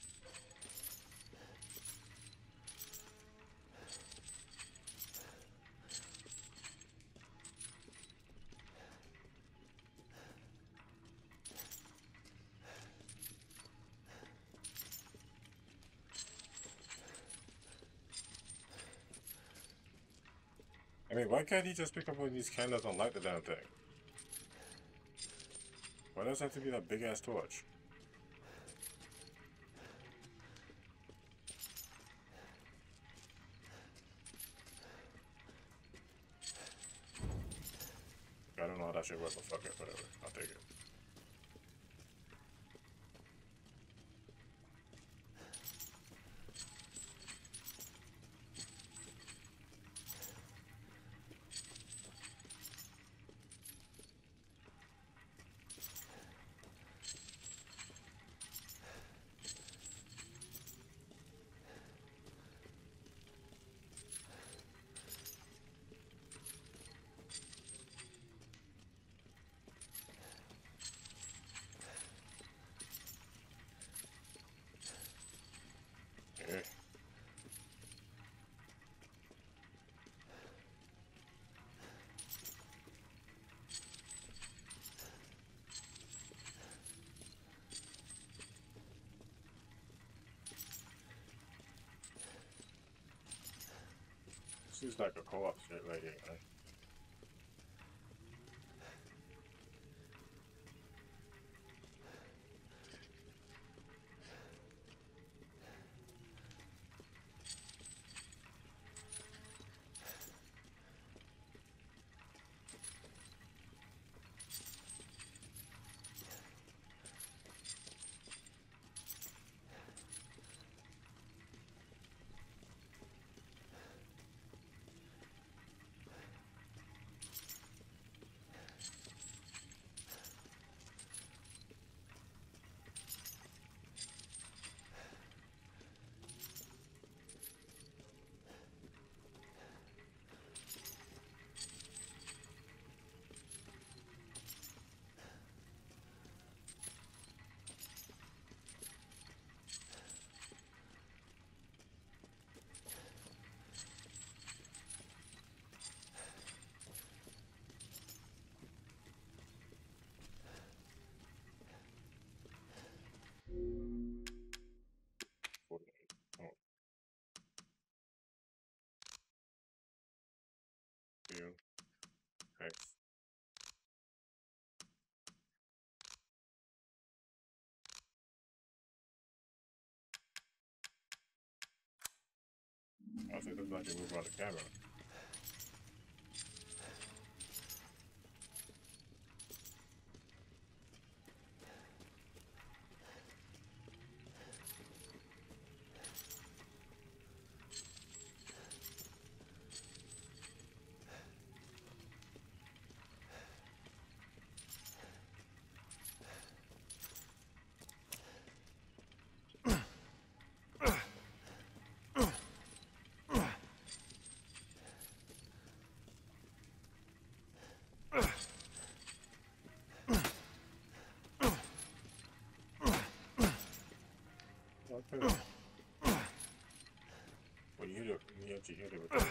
I mean, why can't he just pick up one of these candles and light the damn thing? Why does it have to be that big ass torch? I don't know how that should work, but fuck it. I'll take it. Okay. Seems like a co-op shit right here, right? They move around the camera. Okay. Well, you hear the, you actually hear the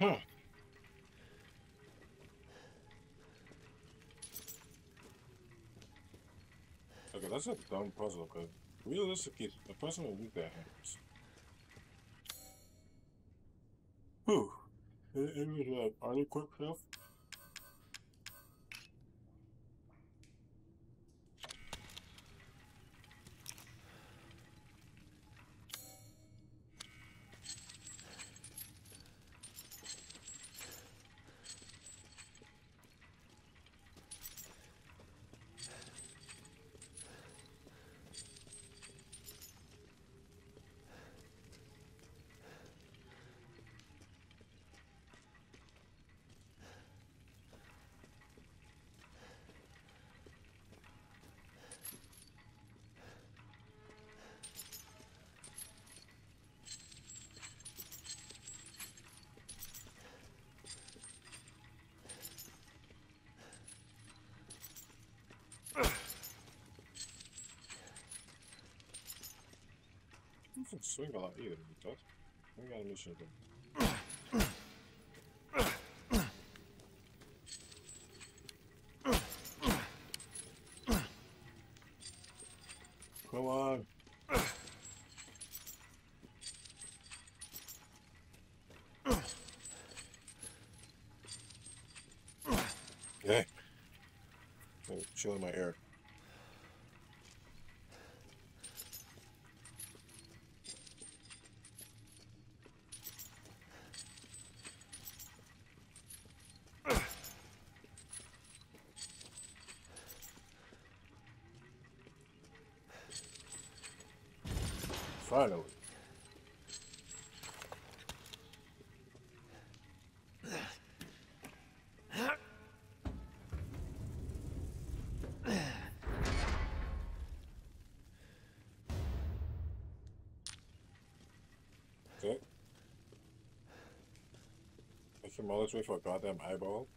Huh. Okay, that's a dumb puzzle, because realistically, the person will leave their hands. Whew. It, it was are they quick? Doesn't swing a lot either, it does. We gotta make sure that. Come on. Okay. Oh, chilling my air. Finally. Okay. Make all this way for a goddamn eyeball.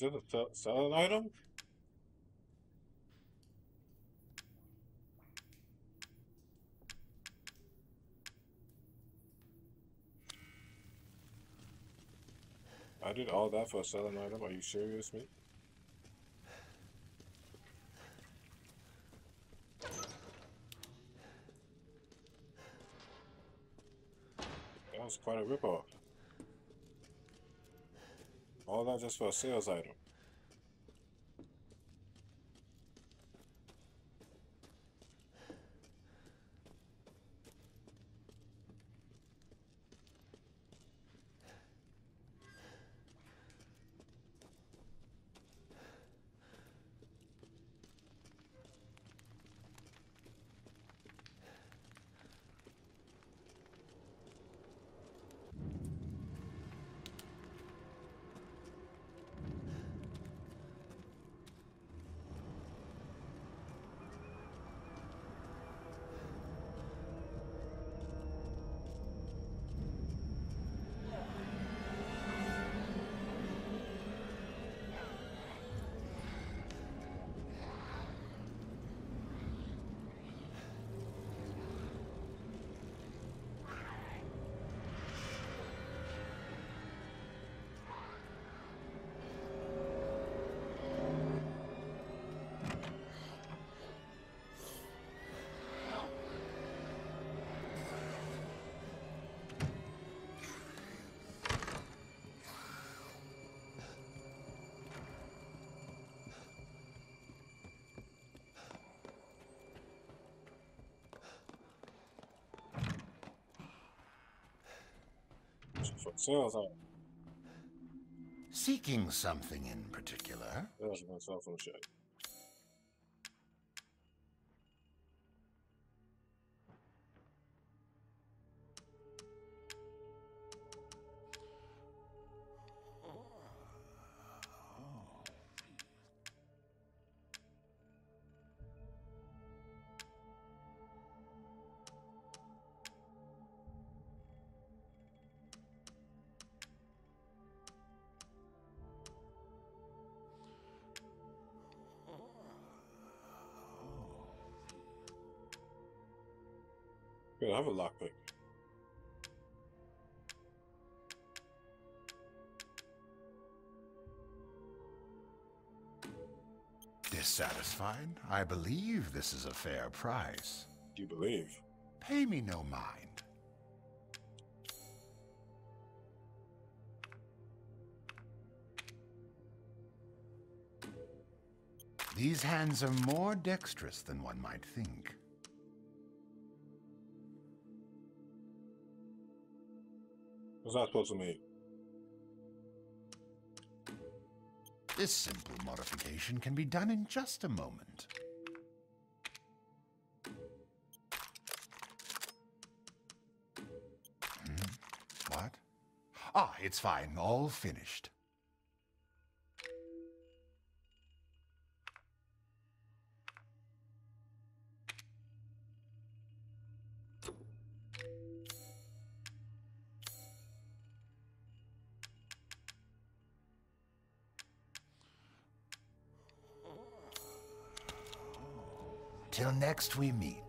Is that a sell- selling item? I did all that for a selling item. Are you serious, me? That was quite a ripoff. All that just for a sales item. for sales, huh?
Seeking something in particular?
That was gonna sell some have a lockpick.
Dissatisfied? I believe this is a fair price.
Do you believe?
Pay me no mind. These hands are more dexterous than one might think.
What's that supposed to mean?
This simple modification can be done in just a moment. Hmm? What? Ah, it's fine. All finished. Next we meet.